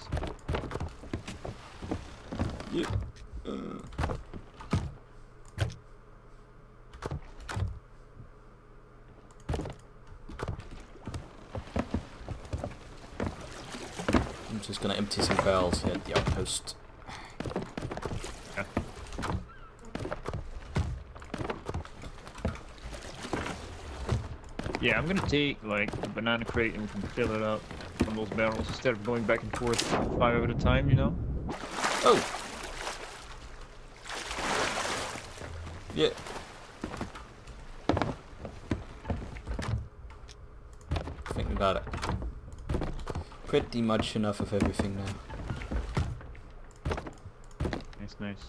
Yeah. Uh. I'm just gonna empty some barrels here at the outpost. Yeah. Yeah, I'm gonna take like a banana crate and we can fill it up from those barrels instead of going back and forth five at a time, you know? Oh! Yeah. I think we got it. Pretty much enough of everything now. Nice, nice.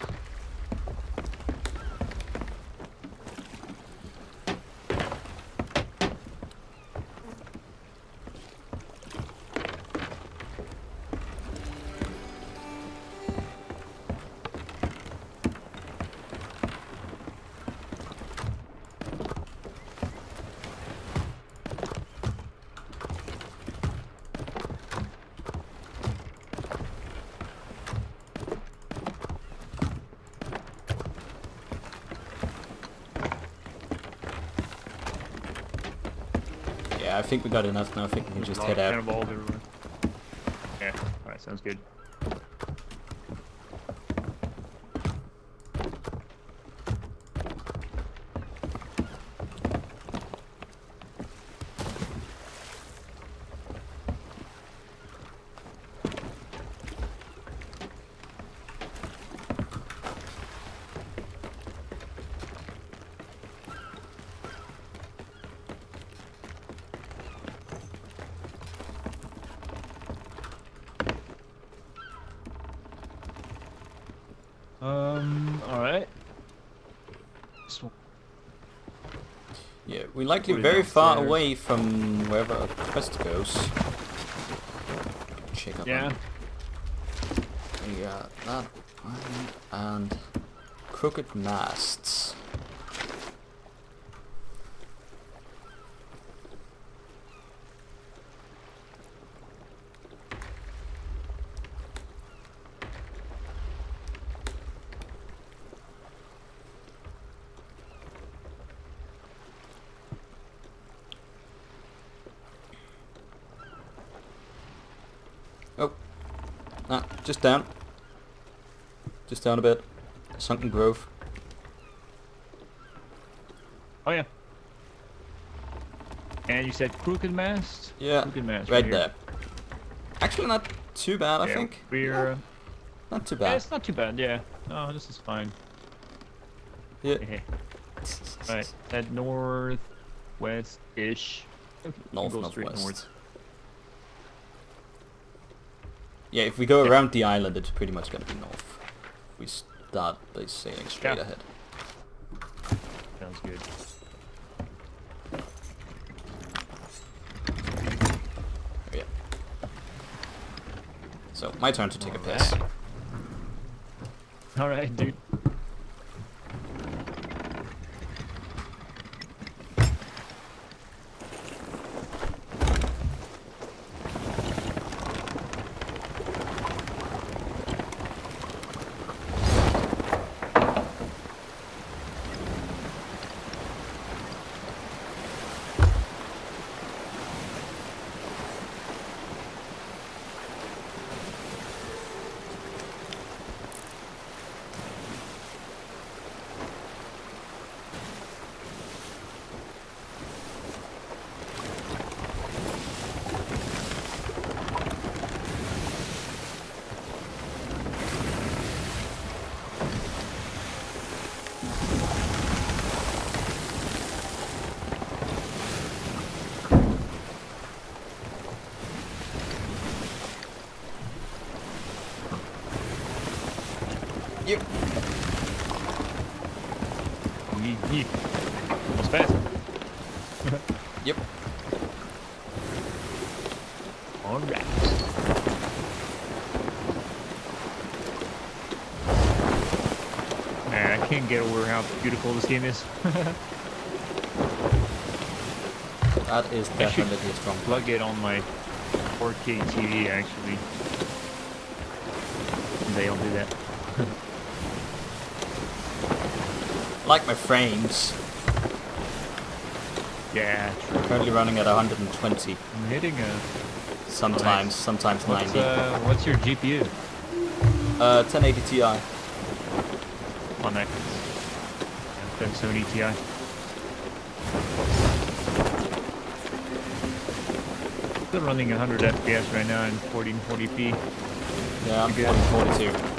Think we got enough now. I think we can just head out. cannonballs everywhere. Yeah, alright, sounds good. Um, alright. So, Yeah, we're likely Put it very far downstairs. away from wherever our quest goes. Check up yeah, on We got that one and crooked masts. Oh. Ah, just down. Just down a bit. Sunken Grove. oh yeah. And you said crooked mast? Yeah, Crooked mast right here. there. Actually not too bad, I Yeah, think. We're... Uh, not too Yeah, bad. it's not too bad, yeah. No, this is fine. Yeah. Right, head north, west-ish. North, northwest. north. Yeah, if we go Yeah. around the island, it's pretty much gonna be north. We start by sailing straight Yeah. ahead. Sounds good. Oh, yeah. So, my turn to take a Alright. piss. Alright, dude. Yep. Yee, yee. Almost fast. Yep. Alright. Man, I can't get over how beautiful this game is. That is definitely a strong plug it on my 4K TV actually. They all do that. like my frames. Yeah, true. Currently running at 120. I'm hitting a. Sometimes, sometimes What's, 90. uh, what's your GPU? Uh, 1080 Ti. On that. 1070 Ti. Still running 100 FPS right now in 1440p. Yeah, I'm You good? 42.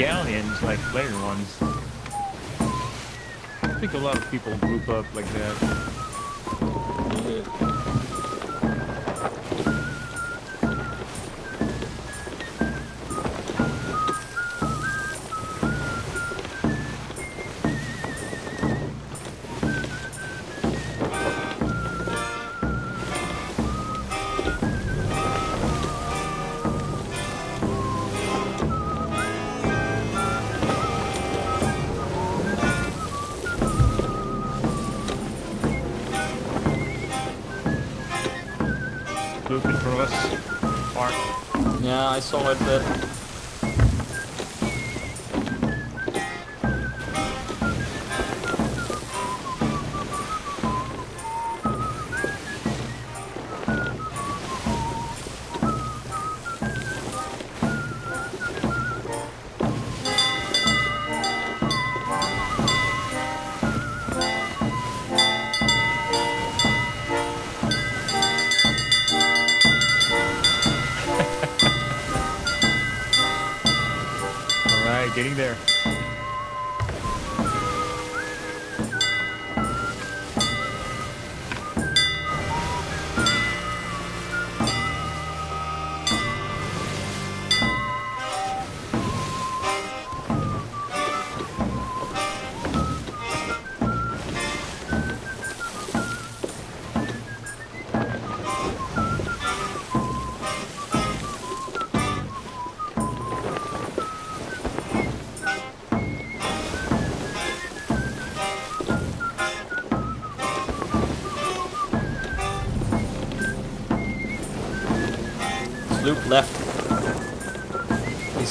Galleons like player ones. I think a lot of people group up like that. I saw it there. Getting there.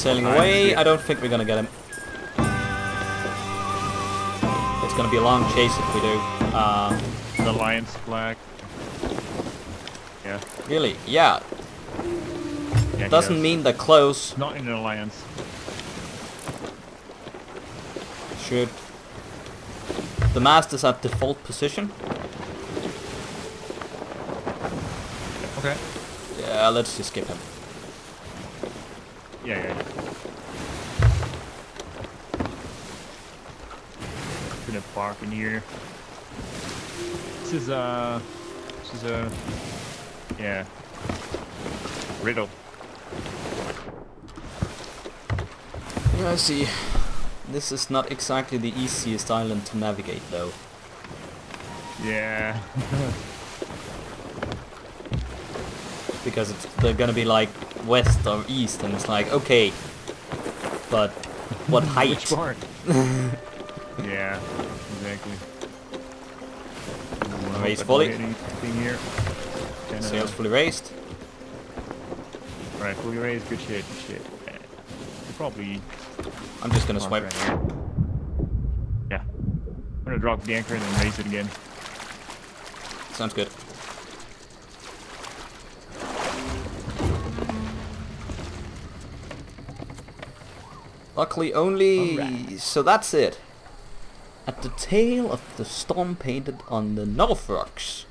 Sailing away. I don't think we're gonna get him. It's gonna be a long chase if we do. Uh, The Alliance flag. Yeah. really? Yeah. yeah Doesn't does. mean they're close. Not in an alliance. Should. The mast is at default position. Okay. Yeah, let's just skip him. Yeah, yeah. yeah. Gonna park in here. This is a... this is a yeah riddle. Yeah, I see. This is not exactly the easiest island to navigate, though. Yeah. Because it's, they're gonna be like west or east, and it's like, okay, but what height? Which part? Raise hope fully. hit anything here. Can, Sails fully raised. Right, fully raised. Good shit. Good shit. Probably I'm just gonna swipe. right. Yeah. I'm gonna drop the anchor and then raise it again. Sounds good. Luckily only... Alright. So that's it. At the tail of the storm painted on the North Rocks.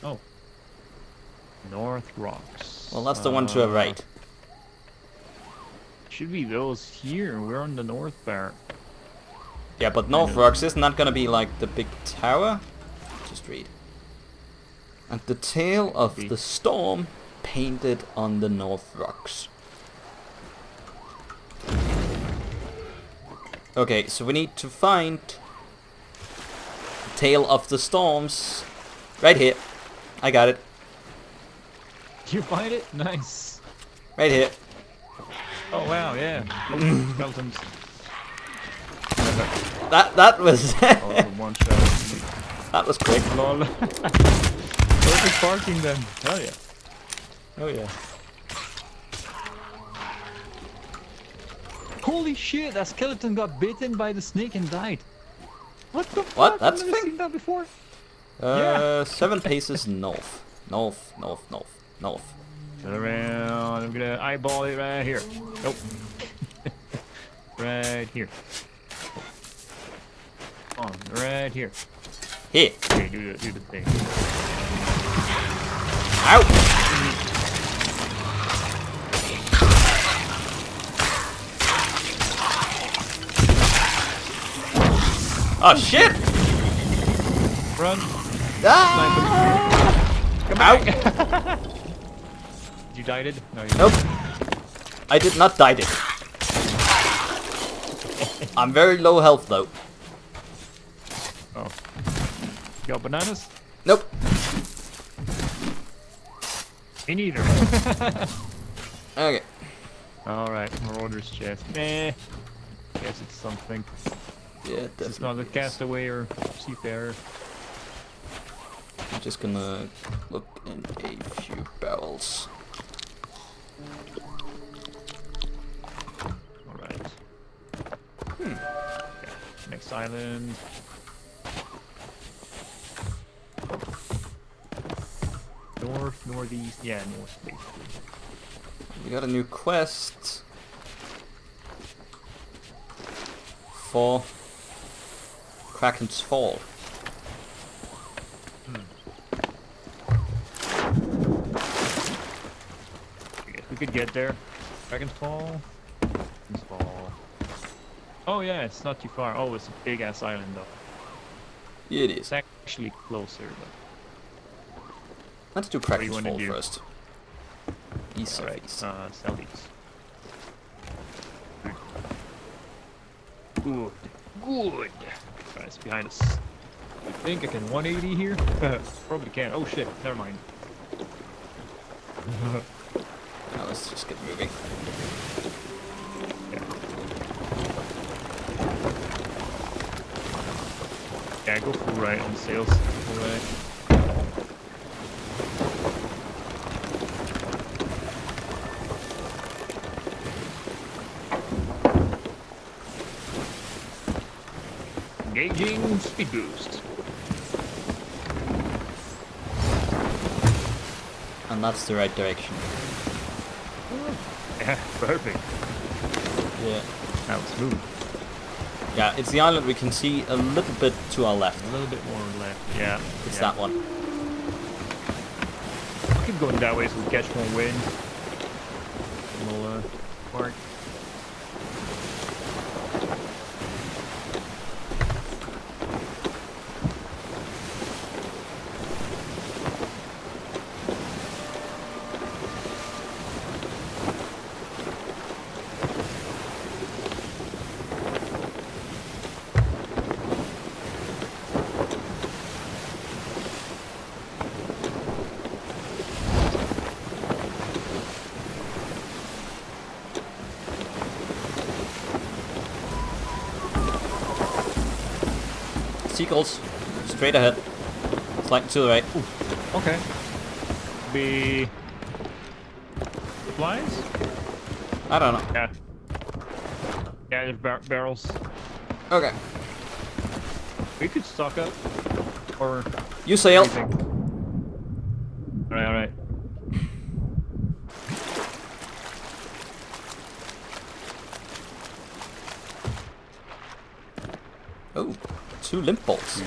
Oh. North Rocks. Well, that's the one to the Uh, right. Should be those here. We're on the north bar. Yeah, but North. Rocks isn't that gonna be like the big tower? Just read. At the tail of the storm painted on the North Rocks. Okay, so we need to find Tail of the Storms right here. I got it. You find it? Nice. Right here. Oh wow, yeah. Skeletons. That that was Oh, one shot. that was quick. Lol. Perfect parking then. Hell yeah. Oh yeah. Holy shit, that skeleton got bitten by the snake and died. What the fuck? What? That's I've never seen that before. Uh, seven paces north. North, north, north, north. Turn around. I'm gonna eyeball it right here. Nope. right here. On, right here. Here. Okay, do the do the thing. Ow! Oh shit! Run. Ah! Come back. you died it? No, you Nope. I did not die it. I'm very low health though. Oh. You got bananas? Nope. Me neither. Okay. Alright, Marauder's chest. Eh. Guess it's something. Yeah, It's not a definitely. castaway or seafarer. I'm just gonna look in a few barrels. Alright. Hmm. Next island. North, northeast, yeah, north basically. We got a new quest for Kraken's Fall. I guess we could get there. Dragon's Fall. Dragon's Fall. Oh yeah, it's not too far. Oh, it's a big ass island though. Yeah, it It's actually closer, but Let's do do you Kraken's wanna Fall do? first. East alright. southeast. Uh, southeast. Good. Good. Behind us. I think I can 180 here? Probably can. Oh shit, never mind. Now let's just get moving. Yeah. Yeah, go full right on sails. Boost. And that's the right direction. Yeah, perfect. Yeah. That was smooth. Yeah, it's the island we can see a little bit to our left. A little bit more left. Yeah. It's yeah. that one. I'll keep going that way so we catch more wind. We'll uh, mark. Seagulls. Straight ahead. Slightly to the right. Okay. Be flies? I don't know. Yeah. Yeah, there's bar barrels. Okay. We could stock up. Or You sail. what do you think? Alright, alright. Oh, two limp bolts.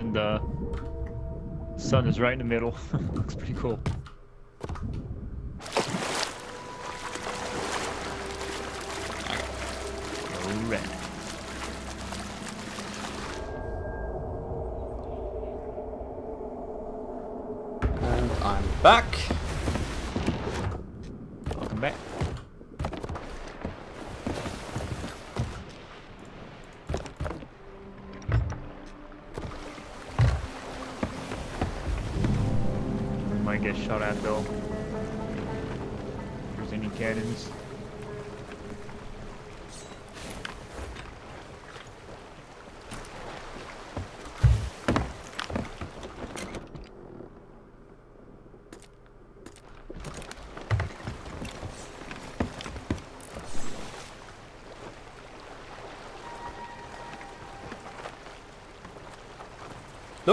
And the sun is right in the middle. Looks pretty cool.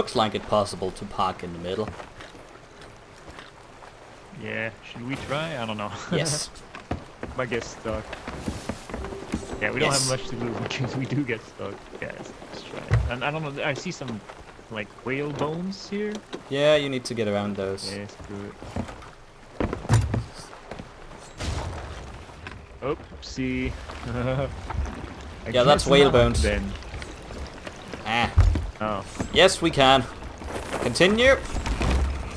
Looks like it possible to park in the middle. Yeah, should we try? I don't know. Yes. Might get stuck. Yeah, we don't Yes. have much to lose in case we do get stuck. Yeah, let's, let's try it. And I don't know, I see some like whale bones here. yeah, you need to get around those. Yeah, screw it. Oopsie. Yeah, that's whale bones. Then. Yes, we can. Continue.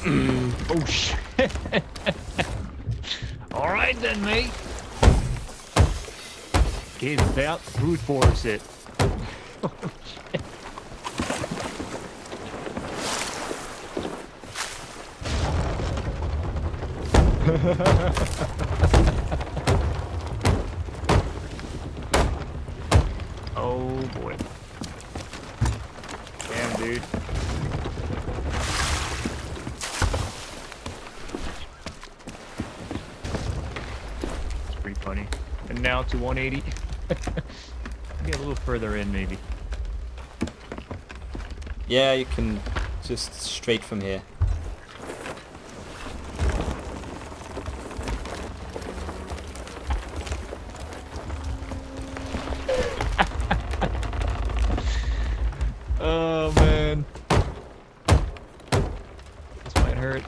Oh shit. Alright then, mate. Get that brute force it. oh shit. oh boy. Damn, dude. It's pretty funny. And now to 180. Get a little further in, maybe. Yeah, you can just straight from here. Oh man. This might hurt.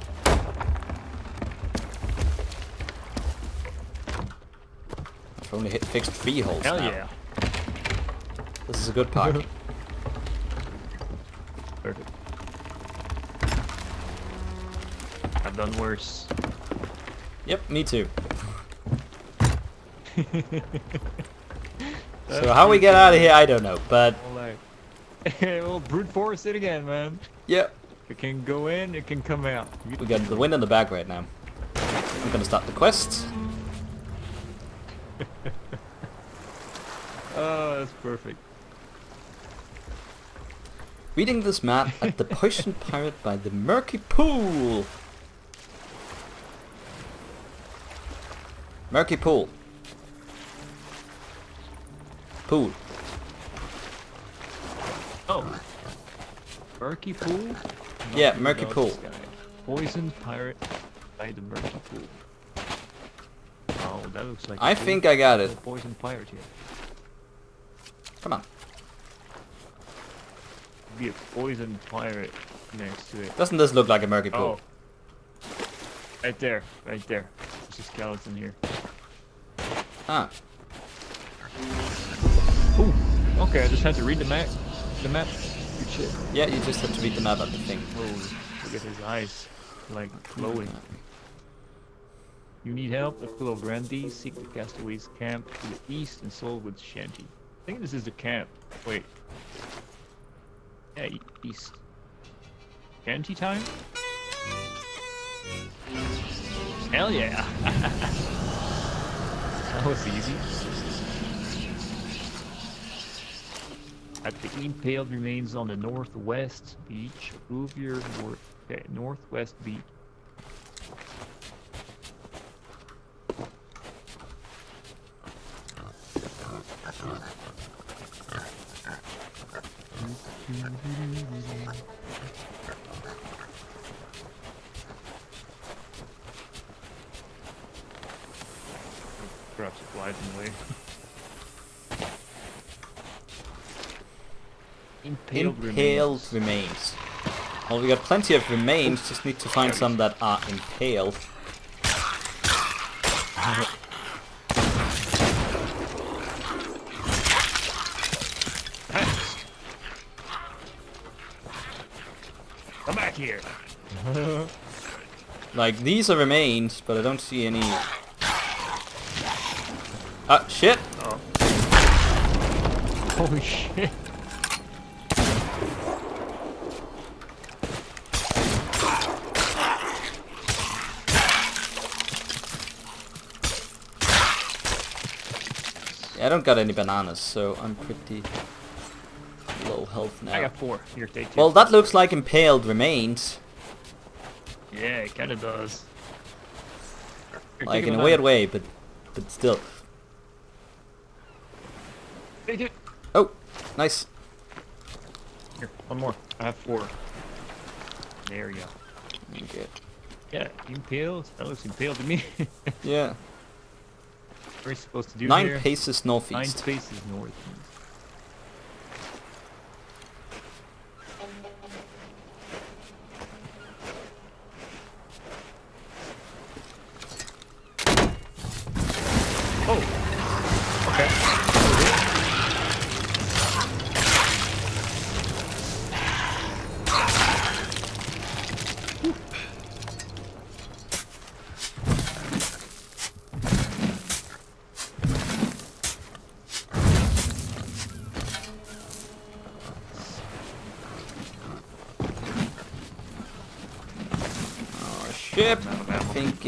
I've only hit fixed three holes Hell now. yeah. This is a good park. Perfect. I've done worse. yep, me too. So how we get out of here, I don't know, but Alright. we'll brute force it again, man. yep, It can go in, it can come out. we got the wind in the back right now. I'm gonna start the quest. Oh, that's perfect. Reading this map at the Poison Pirate by the Murky Pool. Murky Pool. Pool. Oh. Murky Pool? Yeah, Murky Pool. Poison pirate by the Murky Pool. Oh, that looks like. I think I got it. Poison pirate here. Come on. Be a poison pirate next to it. Doesn't this look like a Murky Pool? Oh. Right there, right there. There's a skeleton here. Ah. Ooh. Okay, I just had to read the map. The map. Good shit. Yeah, you just have to read the map at the thing. Oh, look at his eyes, like glowing. You need help at Pillow Brandy. Seek the castaways camp to the east and with Shanty. I think this is the camp. Wait. Yeah, east. Shanty time? Hell yeah! that was easy. At the impaled remains on the northwest beach, move your north. Eh, okay, northwest beach. Grab supplies in the way. Impaled, Impaled remains. remains. Well, we got plenty of remains, just need to find some that are impaled. Thanks. Come back here. Like, these are remains, but I don't see any... Ah, shit! Oh. Holy shit. Don't got any bananas, so I'm pretty low health now. I got four. Here, take two. Well, that looks like impaled remains. yeah, it kinda does. Like, in a weird way, but but still. Take it. Oh, nice. Here, one more. I have four. There you go. Okay. Yeah, impaled. That looks impaled to me. Yeah. What are we supposed to do Nine here? paces Nine northeast. spaces north. Oh.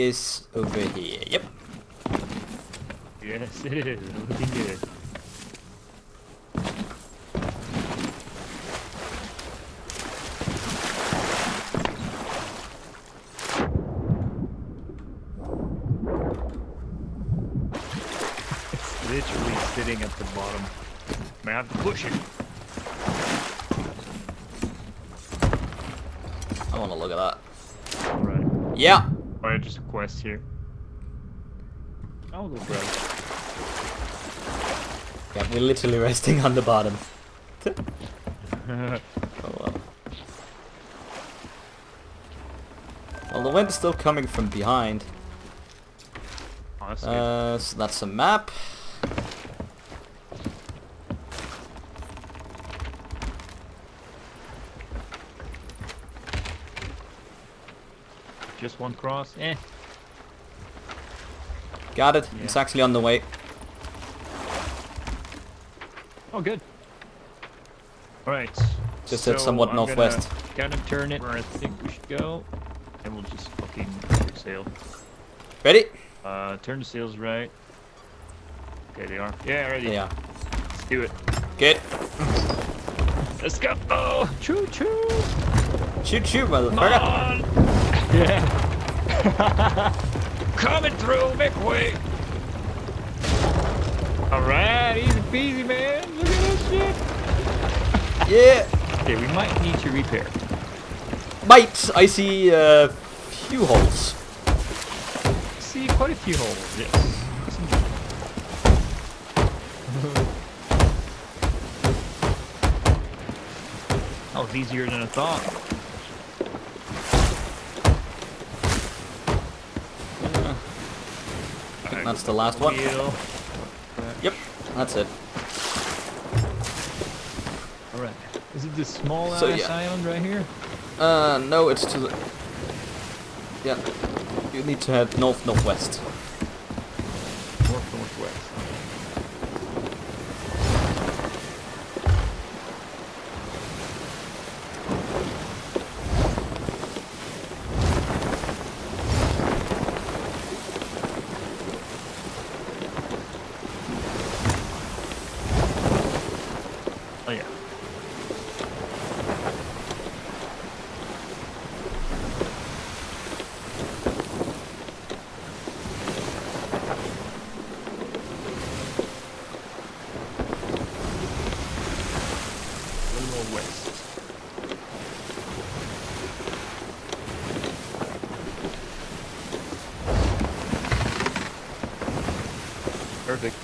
Think, is over here. Yep. Yes, it is. Looking good. it's literally sitting at the bottom. May I have to push it. I want to look at that. Right. Yeah. Quest here. I'll go grab. Yeah, we're literally resting on the bottom. Oh well. Well, the wind is still coming from behind. Honestly. Uh, so that's a map. just one cross. Eh. Got it. Yeah. It's actually on the way. Oh, good. Alright. Just at somewhat I'm northwest. Gonna, gonna turn it where I think we should go. And we'll just fucking sail. Ready? Uh, turn the sails right. Okay, they are. Yeah, ready. Yeah. Let's do it. Get. Let's go. Oh, choo choo. Choo choo, Come motherfucker. on. Yeah. Coming through, make way. All right, easy peasy, man. Look at this shit. Yeah. Okay, we might need to repair. Might. I see uh, few holes. See, quite a few holes. Yes. Yes, indeed. That was easier than I thought. That's the last one. Wheel. Yep, that's it. All right. Is it this small So, yeah. island right here? Uh, no, it's to the. Yeah. You need to head north northwest. North northwest. Oh yeah. A little more west. Perfect.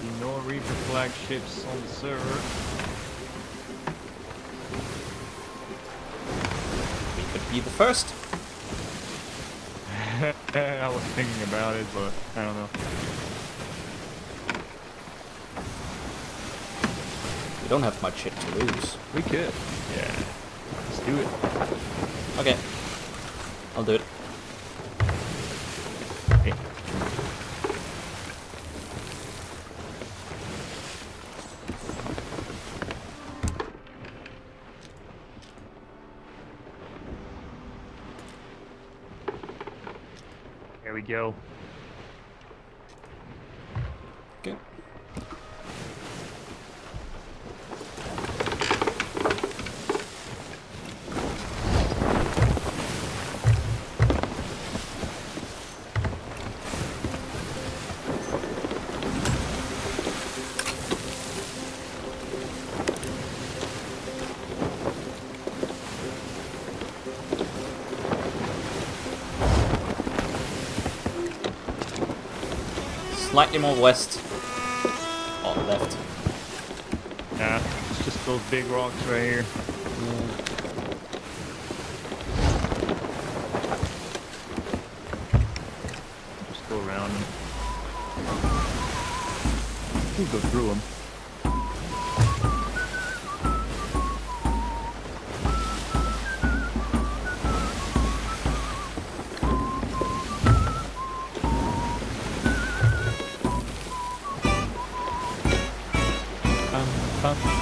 See no Reaper on the server. We could be the first. I was thinking about it, but I don't know. We don't have much shit to lose. We could. Slightly more west. Or left. Yeah, it's just those big rocks right here. 上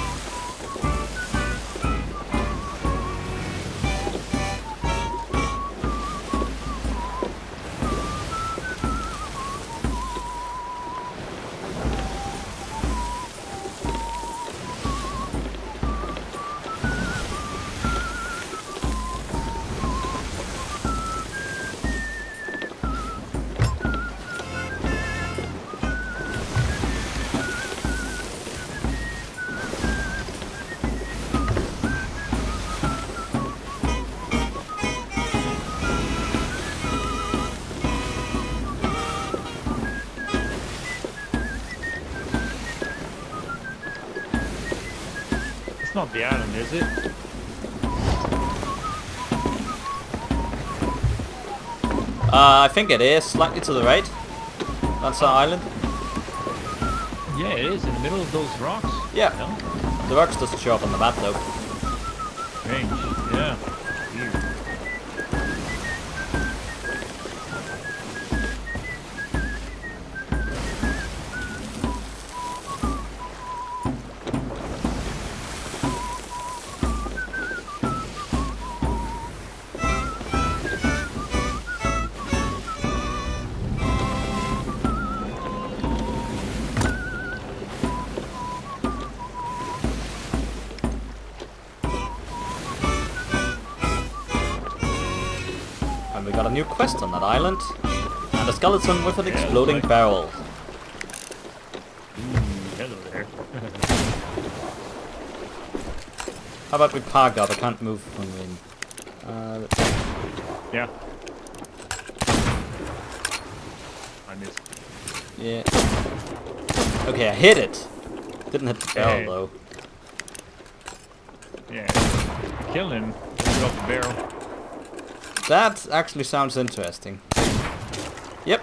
not the island, is it? Uh, I think it is. Slightly to the right. That's our island. Yeah, it is in the middle of those rocks. Yeah. No? The rocks doesn't show up on the map though. Got a new quest on that island. And a skeleton with an exploding barrel. Hello there. How about we park up? I can't move in. Uh, yeah. I missed. yeah. Okay, I hit it. Didn't hit the barrel Hey. though. Yeah. Kill him. Off the barrel. That actually sounds interesting. Yep.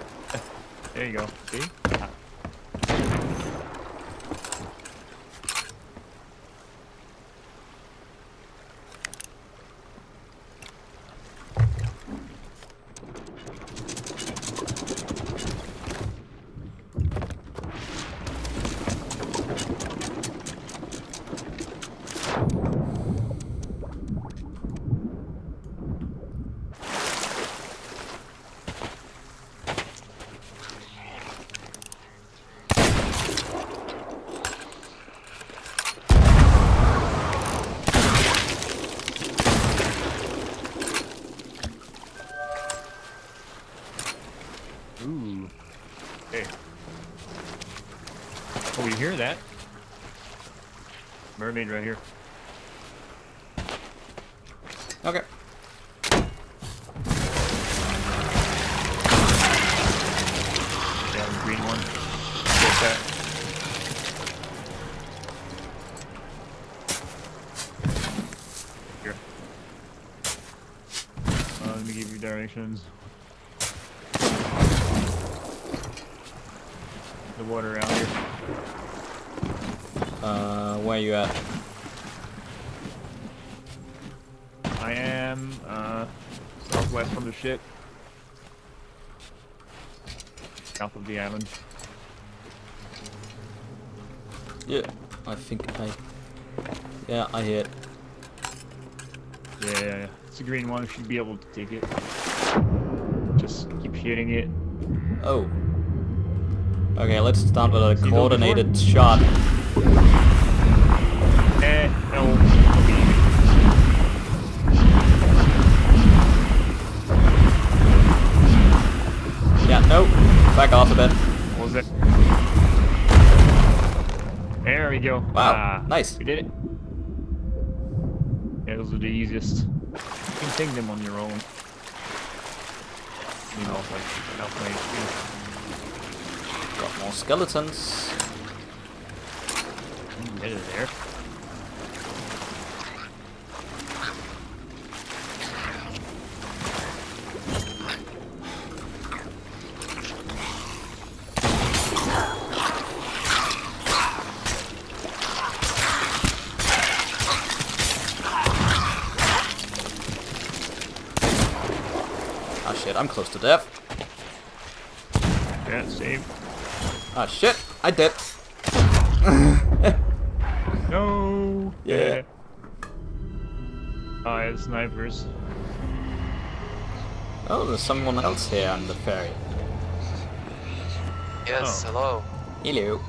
There you go. See? Ah. Ooh. Hey. Oh, you hear that? Mermaid right here. Okay. Yeah, the green one. Get that. Here. Uh, let me give you directions. The water out here. Uh, where you at? I am uh, southwest from the ship. South of the island. Yeah, I think I. Yeah, I hear it. Yeah, yeah, yeah. It's a green one. Should be able to take it. Just keep hitting it. Oh. Okay, let's start with a coordinated shot. Eh, no. Yeah, nope. Back off a bit. What was it? There we go. Wow, Ah, nice. We did it. Yeah, those are the easiest. You can take them on your own. You know, like, my HP. Got more skeletons. Mm, Get it there. Ah shit, I'm close to death. Yeah, save. Ah shit, I did. No! Yeah. Ah, yeah, snipers. Oh, there's someone else here on the ferry. Yes, Oh. hello. Hello.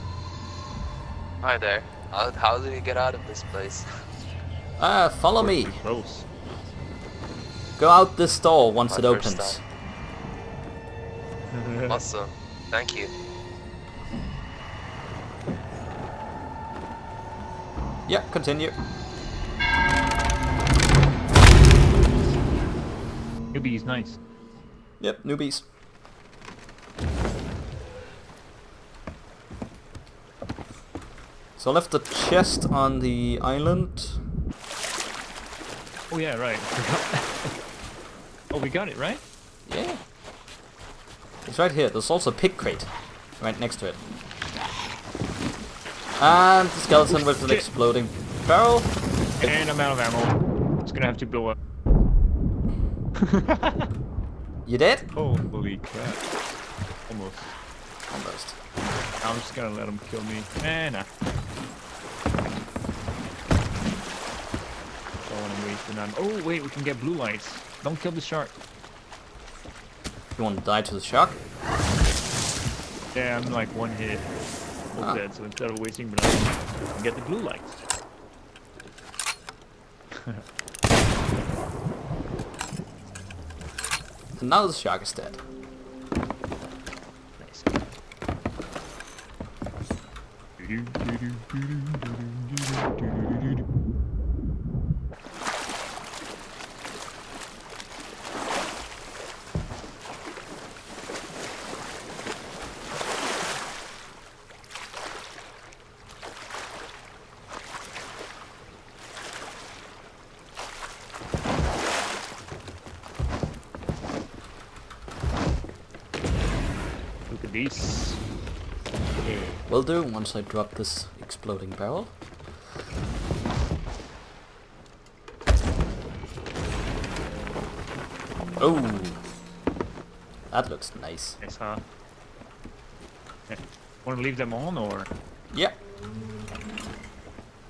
Hi there. How, how do we get out of this place? Ah, follow me. Close. Go out this door once My it opens. awesome. Thank you. Yeah, continue. Newbie's nice. Yep, newbies. So I left the chest on the island. Oh yeah, right. Oh, we got it, right? Yeah. It's right here. There's also a pig crate right next to it. And the skeleton with an exploding barrel. And I'm out of ammo. It's gonna have to blow up. You dead? Holy crap. Almost. Almost. I'm just gonna let him kill me. Eh, nah. Don't wanna waste an ammo. Oh, wait, we can get blue lights. Don't kill the shark. You want to die to the shark? Yeah, I'm like one hit. All Ah. dead, so instead of wasting blood, I can get the blue lights. And now the shark is dead. Nice. Look at these. Yeah. Will do once I drop this exploding barrel. Oh, that looks nice. Nice, huh? Yeah. Want to leave them on or? Yeah,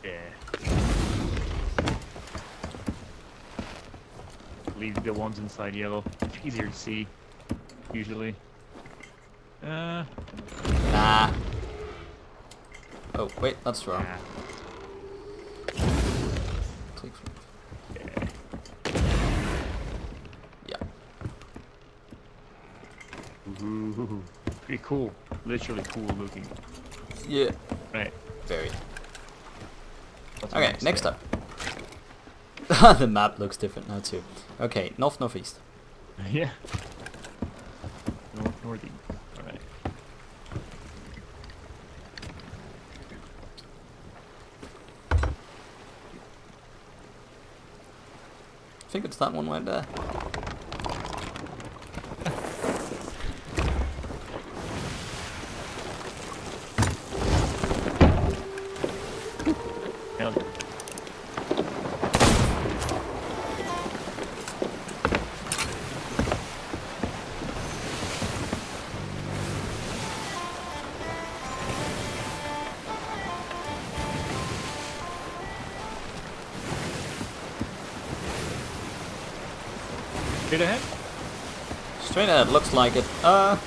Yeah. Leave the ones inside yellow. It's easier to see, usually. Uh, nah. Oh wait, that's wrong. Click Yeah. Yeah. Ooh, pretty cool. Literally cool looking. Yeah. Right. Very. what's Okay, next then? up. the map looks different now too. Okay, north northeast. yeah. North northeast. Alright. I think it's that one right there. Straight ahead? Straight ahead, looks like it. Uh.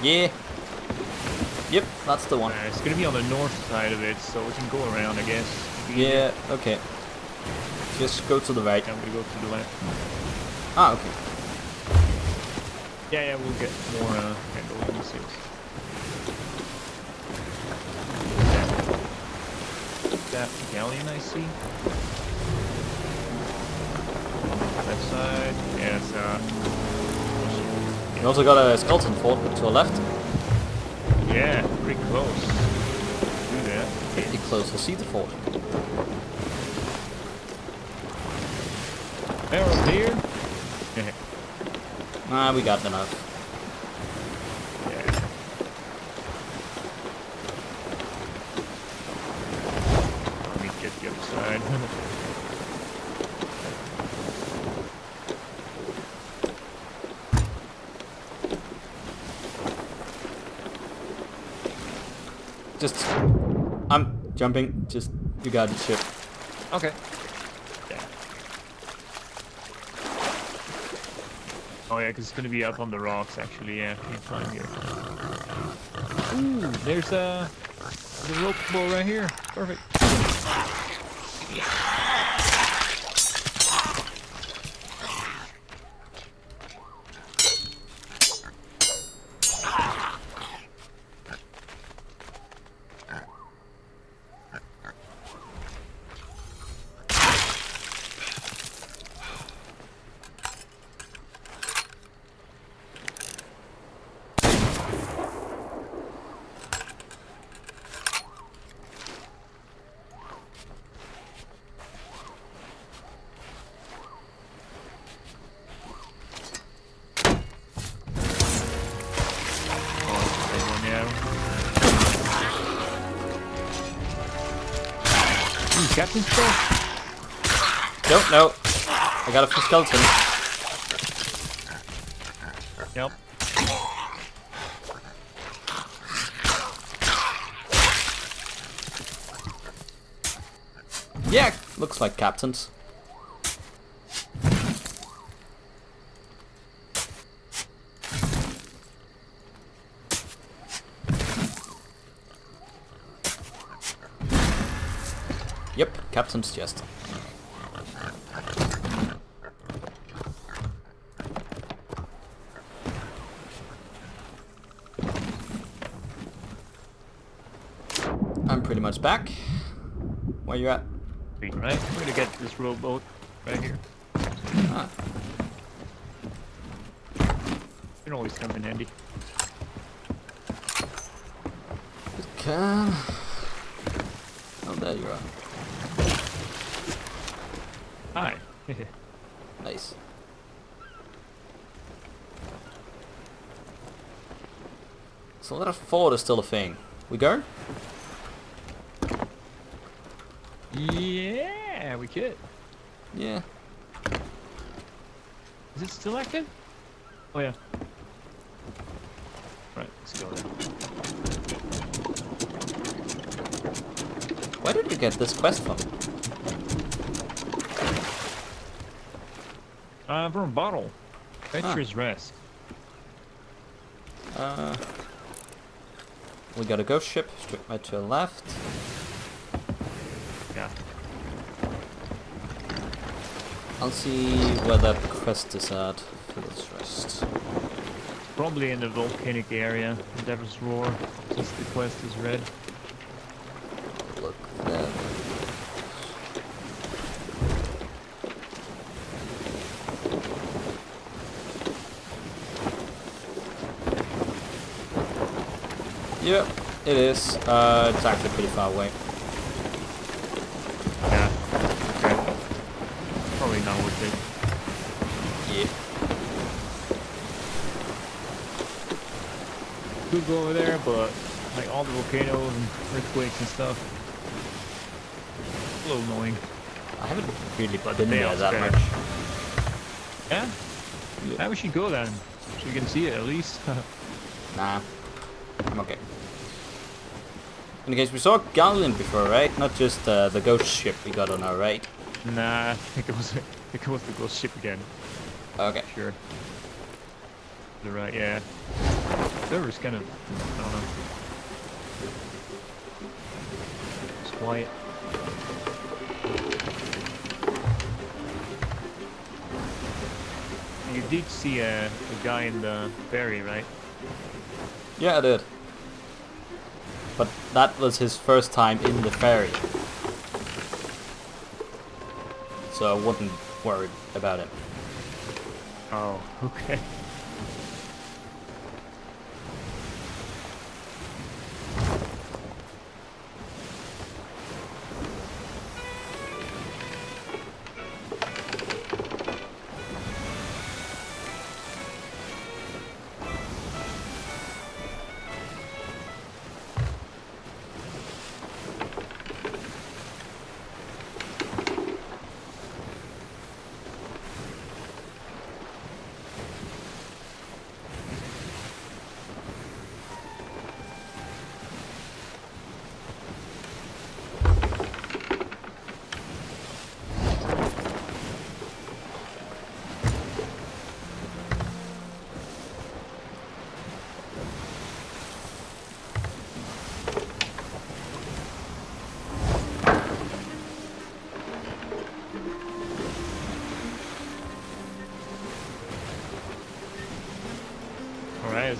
Yeah. Yep, that's the one. Uh, it's gonna be on the north side of it, so we can go around, I guess. Yeah, okay. Just go to the right. And we go to the left. Ah, okay. Yeah, yeah, we'll get more uh, handle on the six. That galleon I see. Left side. It's uh. We also got a skeleton fort to the left. Yeah, pretty close. Do that. Pretty close to see the fort. Arrow here. Ah, we got enough. yeah. Let me get the other side. Just, I'm jumping. Just, you got the ship. Okay. Yeah. Oh yeah, 'cause it's gonna be up on the rocks actually. Yeah, you can climb here. Ooh, there's a the rope bow right here. Perfect. Captain Stuff. Don't know. I got a few skeletons. Yep. Yeah, looks like captains. some siesta. I'm pretty much back. Where you at? Right. we're gonna get this rowboat right here. Ah. It always come in handy. It can. So that fort is still a thing. We go? yeah, we could. Yeah. Is it still active? Oh yeah. Right, let's go there. Where did we get this quest from? Uh, from a bottle. Adventurous Rest. Uh, we got a ghost ship straight right to the left. Yeah. I'll see where that quest is at for this rest. Probably in the volcanic area, Devil's Roar, since the quest is red. Look there. Yep, it is. Uh, it's actually pretty far away. Yeah. Okay. Probably not worth it. Yeah. Could go over there, but like all the volcanoes and earthquakes and stuff. A little annoying. I haven't really But been there that got- much. Yeah? Yeah, we should go then. So we can see it at least. Nah. In case we saw galleon before, right? Not just uh, the ghost ship we got on our right. nah, I think it was I think it was the ghost ship again. Okay. Sure. You're right, yeah. Server's kind of I don't know. It's quiet. You did see a, a guy in the ferry, right? Yeah, I did. That was his first time in the ferry. So I wouldn't worry about it. Oh, okay.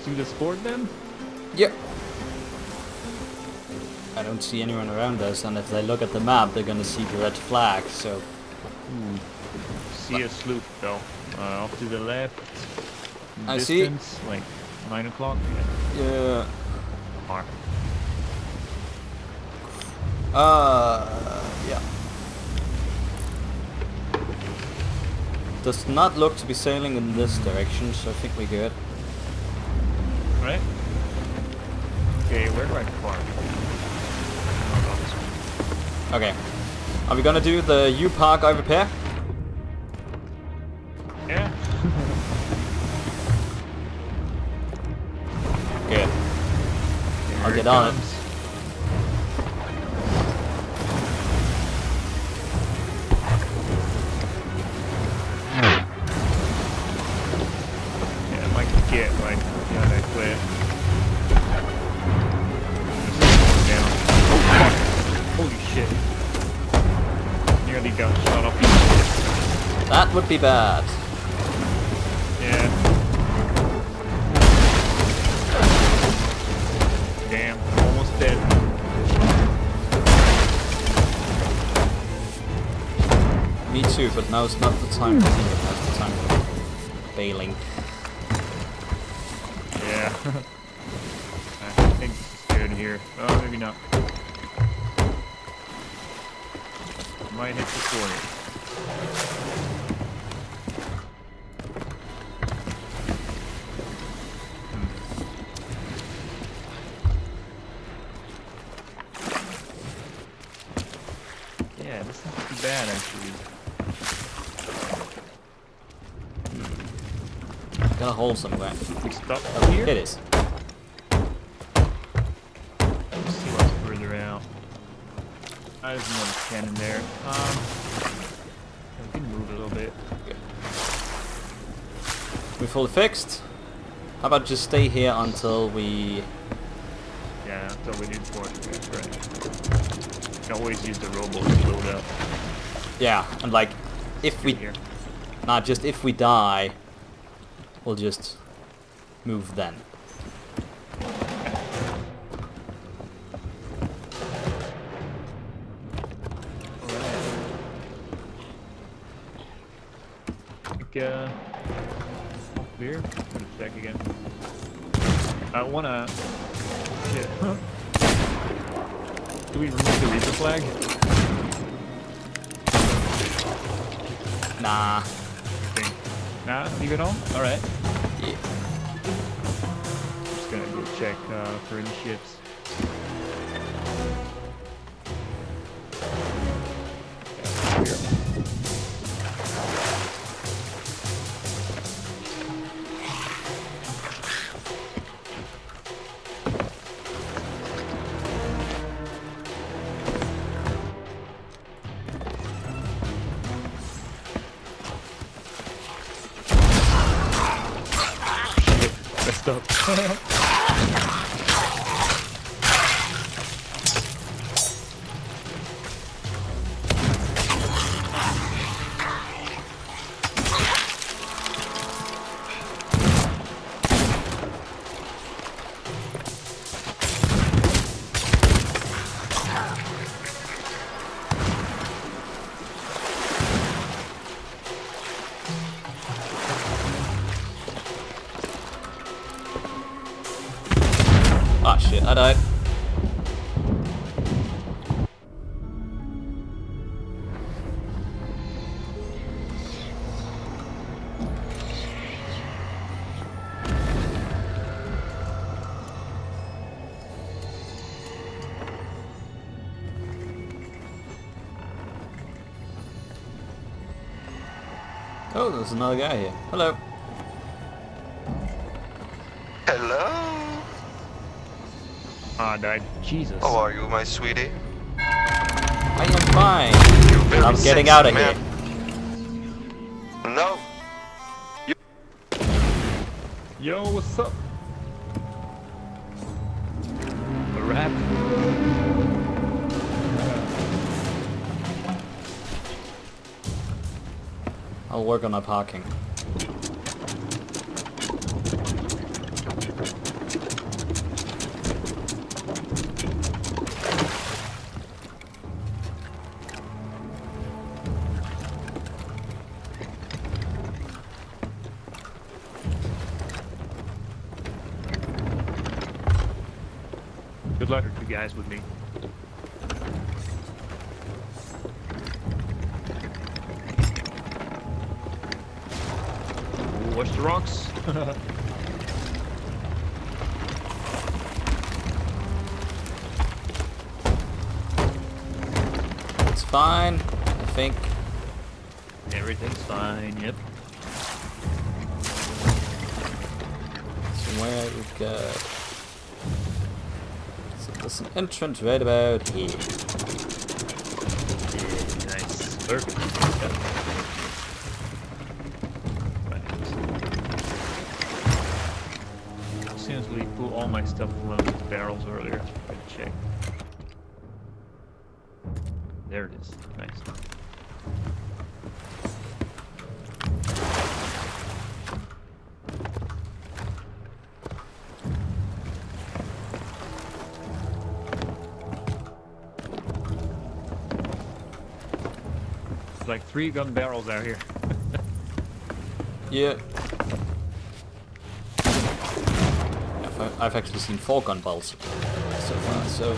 Alright, let's do the sport then. Yep. I don't see anyone around us, and if they look at the map, they're gonna see the red flag, so... See a sloop though. Uh, off to the left. I see. Distance, Like 9 o'clock? Yeah. Yeah... Uh... Yeah. Does not look to be sailing in this direction, so I think we're good. Are we gonna do the U-Park over here? Yeah. Good. I'll get on it. be bad. Yeah. Damn, almost dead. Me too, but now is not the time for thinking, now's the time for bailing. Hole somewhere. We stop up here. It is. Let's see what's further out. There's another cannon there. Um, we can move a little bit. We fully fixed. How about just stay here until we... Yeah, until we need force. That's right. Can always use the rowboat to load up Yeah, and like, if we... here. Nah, just if we die, we'll just move then. Oh, there's another guy here. Hello. Hello? Ah, I died. Jesus. How are you, my sweetie? I am fine. You're very I'm getting out of man. here. No. Yo, what's up? I'll work on my parking. Good luck, to you guys, with me. Think. Everything's fine. Yep. So where we go? So there's an entrance right about here. Yeah, nice. Perfect. Right. As soon as we pull all my stuff from one of barrels earlier, check. There it is. Nice. There's like three gun barrels out here. Yeah. I've, I've actually seen four gun balls so far, so...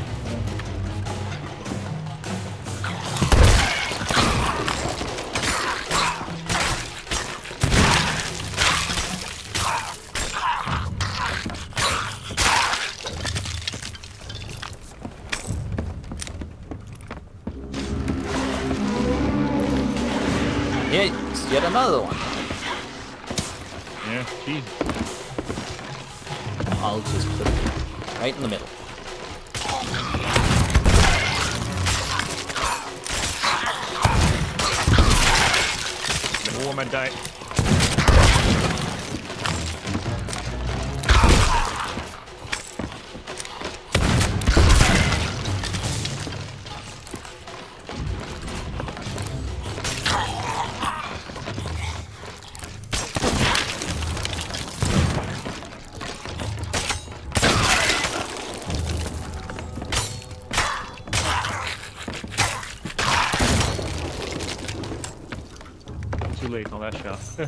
I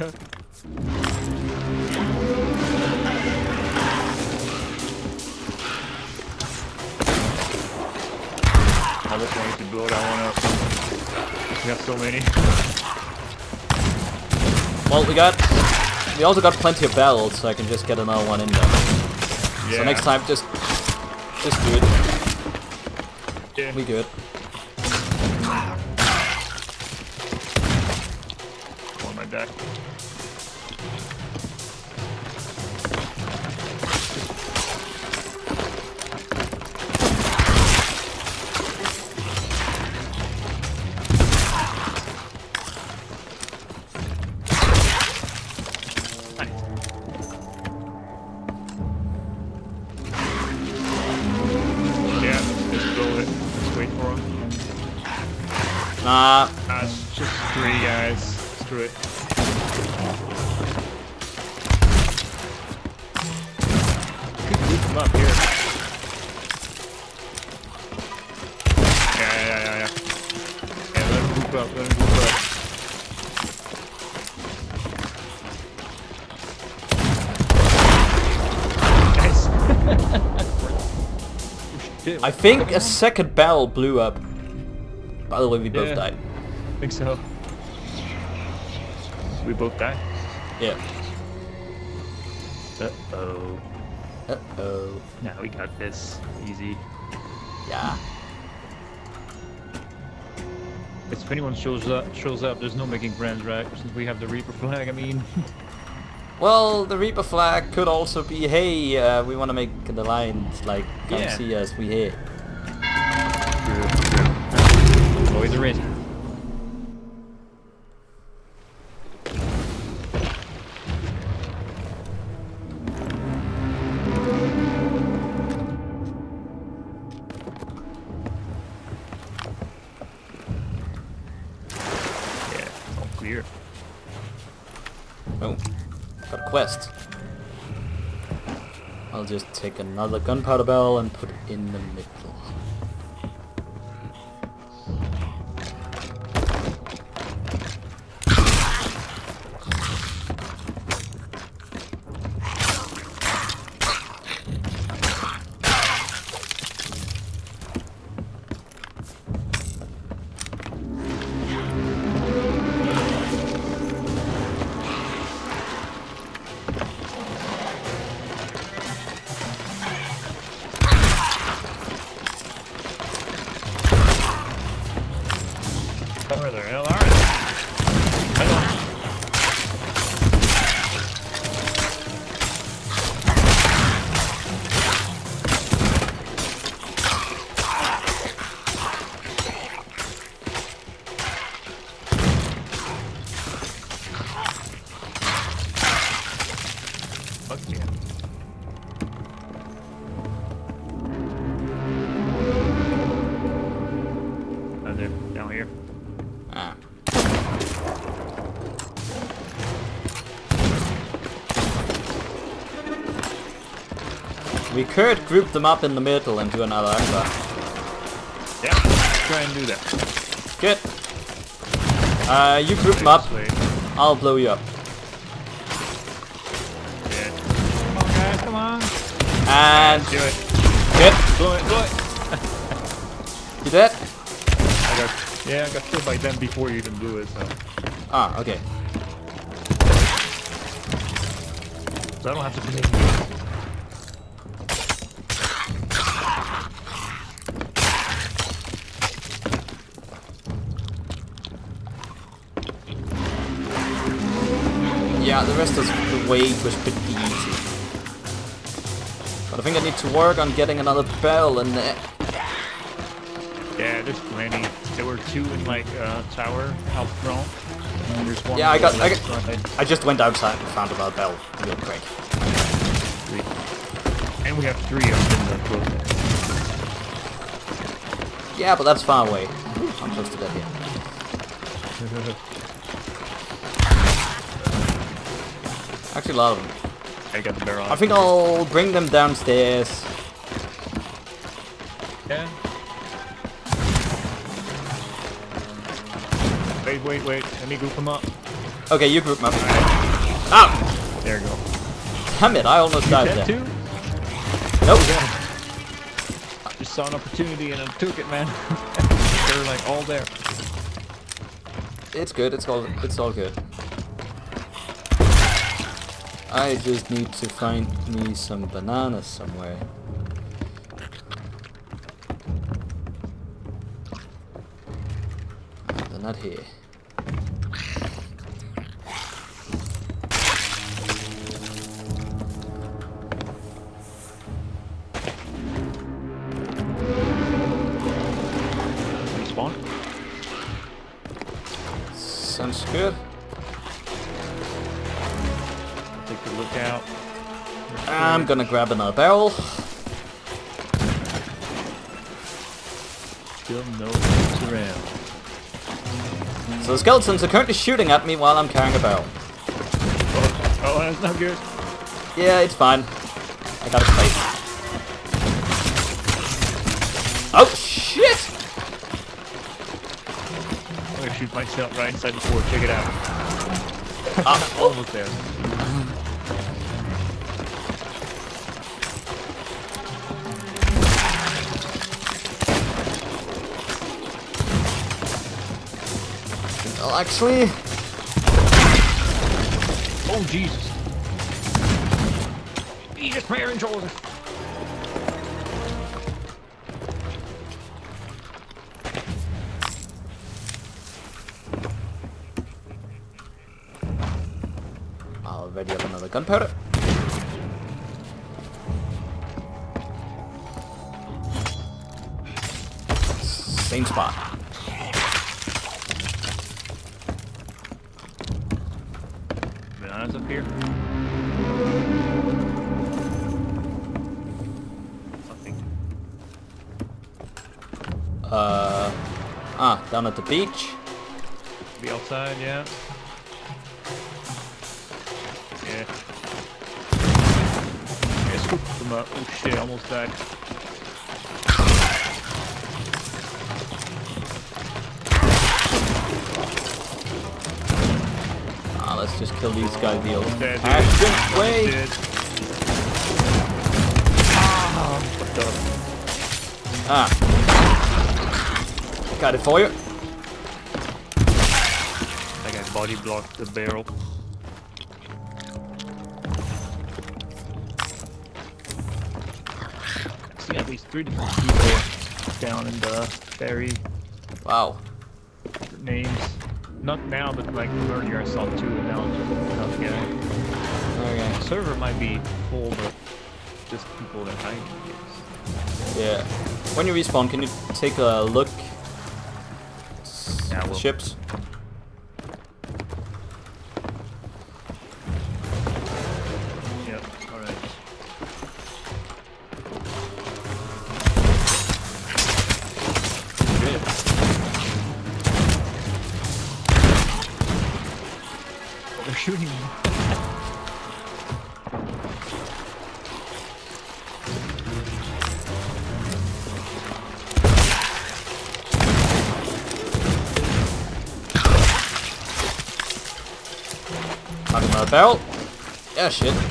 was going to blow that one up. We have so many. Well, we got... We also got plenty of barrels, so I can just get another one in there. Yeah. So next time, just... Just do it. yeah. We good. on I think a second barrel blew up. By the way, we both Yeah. died. I think so. We both died. Yeah. Uh-oh. Uh-oh. Now we got this. Easy. Yeah. If anyone shows up, shows up, there's no making friends, right? Since we have the Reaper flag, I mean. Well, the Reaper flag could also be, hey, uh, we want to make an alliance, like, come Yeah. see us, we here. Another gunpowder barrel and put it in the middle. Could group them up in the middle and do another aqua. Yeah, let's try and do that. Good. Uh, you group them up. I'll blow you up. Yeah. Come on, guys, come on. And Do it. hit. Blow it, blow it. You dead? I got, yeah, I got killed by them before you even blew it, so. Ah, okay. So I don't have to continue. Yeah, rest of the wave was pretty easy. But I think I need to work on getting another bell in there. Yeah, there's plenty. There were two in like uh, tower out front. And there's one. Yeah, I got- I got- I just went outside and found another bell real quick. And we have three up in the close. Yeah, but that's far away. I'm close to dead here. Actually, a lot of them. I got the barrel. I think I'll bring them downstairs. Yeah. Wait, wait, wait. Let me group them up. Okay, you group them up. Ah! There you go. Damn it, I almost died That there. too? Nope. I just saw an opportunity and I took it, man. They're like all there. It's good, it's all it's all good. I just need to find me some bananas somewhere. They're not here. Gonna grab another barrel. Still no around. So the skeletons are currently shooting at me while I'm carrying a barrel. Oh, oh, that's not good. Yeah, it's fine. I got a plate. Oh shit! I'm gonna shoot myself right inside the fort. Check it out. Ah, Almost there. Well, actually, Oh Jesus! Jesus, Mary and Joseph. I'll ready up another gunpowder. At the beach. Be outside, yeah. Yeah. Yeah, scoop them up. Oh shit, almost died. Ah, let's just kill these guys the old Dead, fashioned way. Dead. Ah, fucked up. Ah. Got it for you. Body blocked the barrel. See at least three different people down in the ferry Wow. names. Not now, but like earlier I saw two and now it's just another guy. Okay. The server might be full, but just people that hide, I guess. Yeah. When you respawn, can you take a look? Yeah, I at the will. ships. Shit.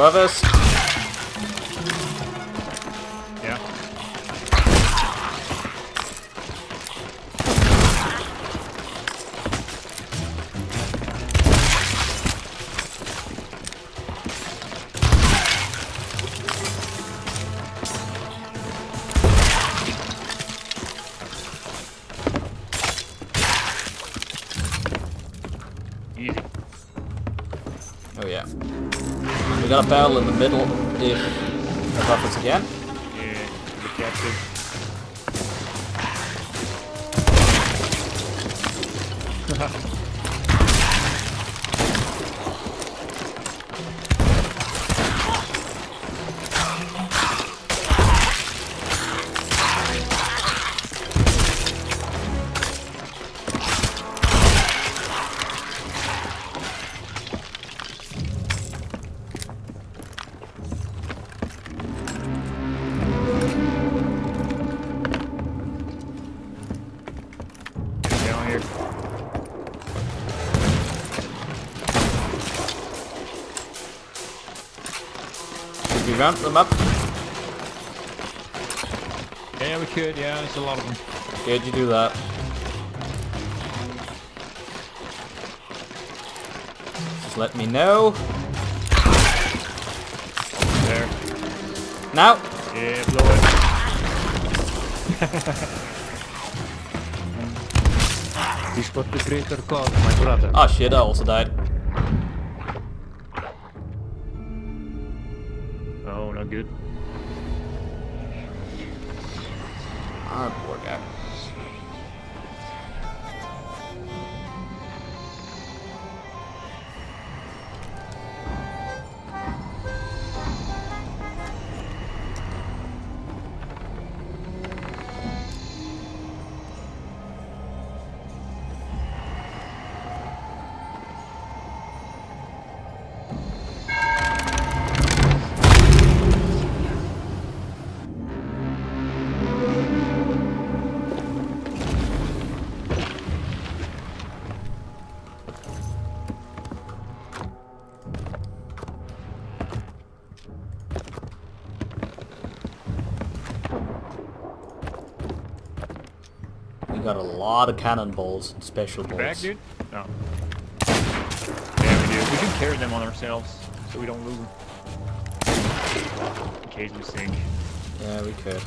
Above us. A barrel in the middle if above us again. Ramp them up? Yeah, we could. Yeah, there's a lot of them. Good, you do that. Just let me know. There. Now! Yeah, blow it. He's got the greater cause, my brother. Oh shit, I also died. Good. Lot of cannonballs and special balls. Back, dude? No. Yeah, we do. We can carry them on ourselves, so we don't lose them. In case we sink. Yeah, we could.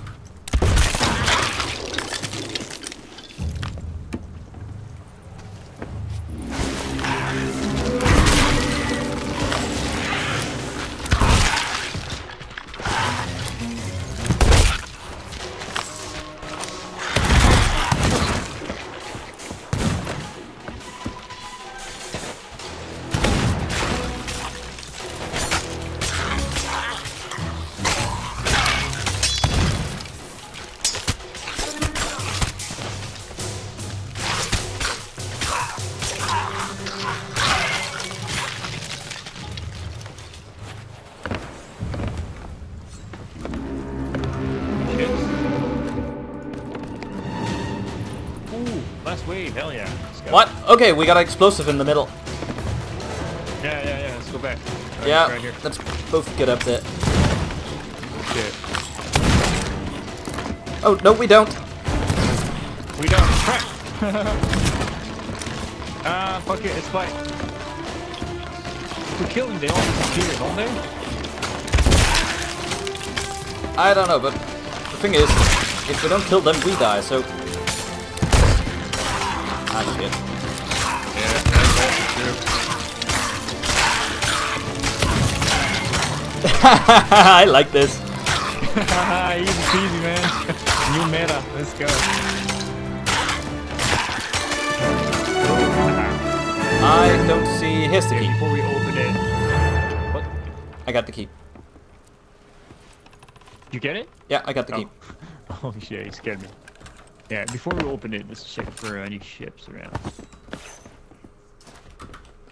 Okay, we got an explosive in the middle. Yeah, yeah, yeah, let's go back. Right, yeah, Right here. let's both get up there. Shit. Oh, no, we don't. We don't. Crap! Ah, fuck it, it's fine. If we kill them, they all disappear, don't they? I don't know, but the thing is, if we don't kill them, we die, so... Ah, shit. I like this. Easy peasy, man. New meta. Let's go. I don't see... Here's the key. before we open it. What? I got the key. You get it? Yeah, I got the Oh. key. Oh, oh shit, you scared me. Yeah, before we open it, let's check for any ships around.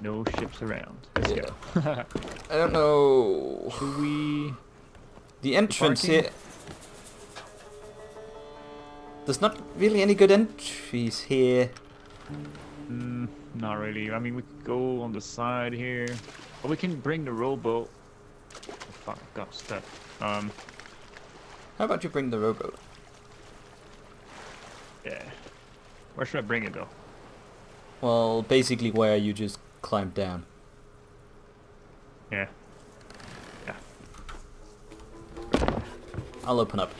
No ships around. Let's go. I don't know... Should we... The entrance here... There's not really any good entries here. Mm, not really. I mean, we could go on the side here. Or we can bring the rowboat. Oh, fuck, got stuck. Um, How about you bring the rowboat? yeah. Where should I bring it though? Well, basically where you just climbed down. Yeah. Yeah. I'll open up.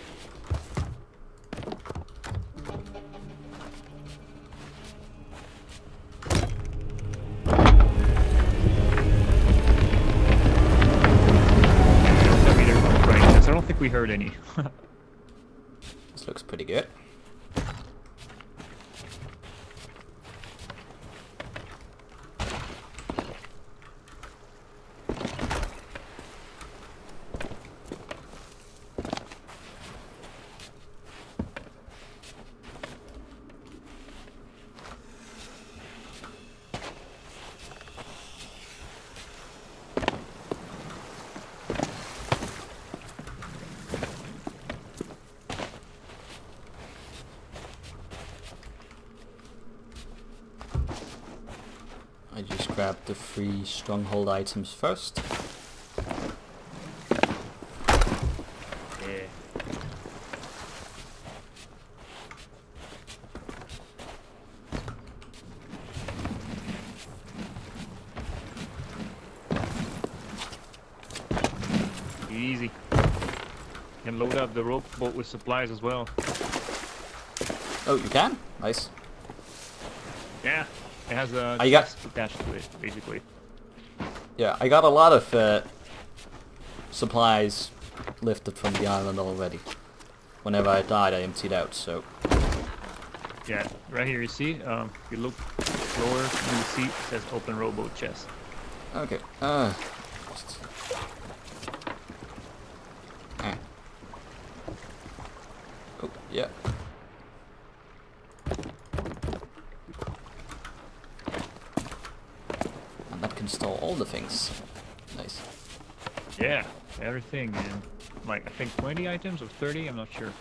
Tell me there's. I don't think we heard any. This looks pretty good. I just grabbed the three stronghold items first. yeah. Easy. Can load up the rope boat with supplies as well. Oh, you can? Nice. Yeah, it has a Oh, got- to it, basically. Yeah, I got a lot of uh, supplies lifted from the island already. Whenever I died, I emptied out, so... Yeah, right here you see, um, if you look lower in the seat, it says open rowboat chest. Okay. Uh, just- Ah. Oh, yeah. And that can store all the things. Nice. Yeah, everything, and like I think 20 items or 30, I'm not sure.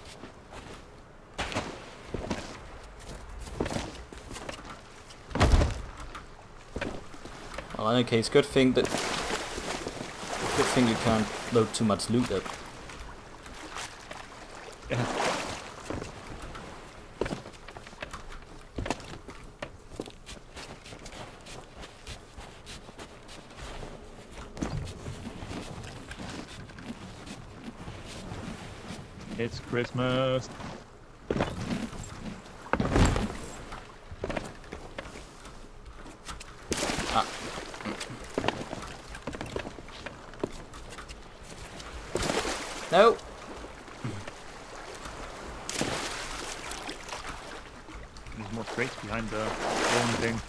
Well, in any case, good thing that... Good thing you can't load too much loot up. Yeah. It's Christmas. Ah. No! There's more crates behind the rolling thing.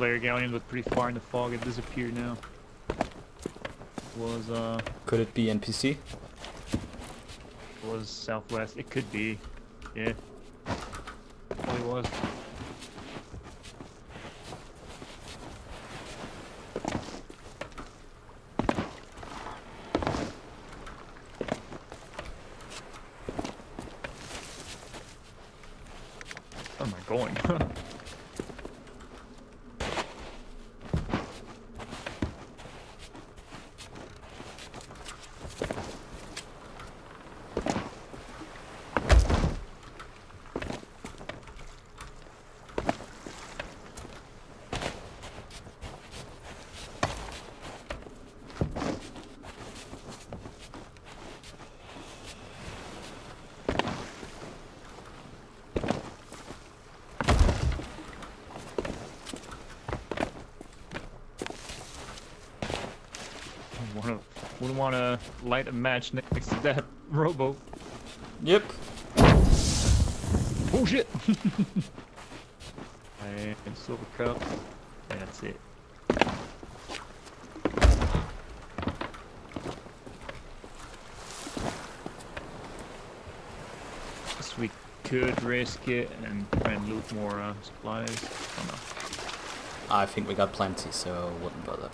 Player galleon was pretty far in the fog. It disappeared now. Was uh Could it be NPC? was southwest. It could be. Yeah. Probably was. Where am I going? Wouldn't want to light a match next to that robo. Yep. Oh shit! and silver cup. And that's it. Guess we could risk it and try and loot more uh, supplies. No. I think we got plenty, so wouldn't bother.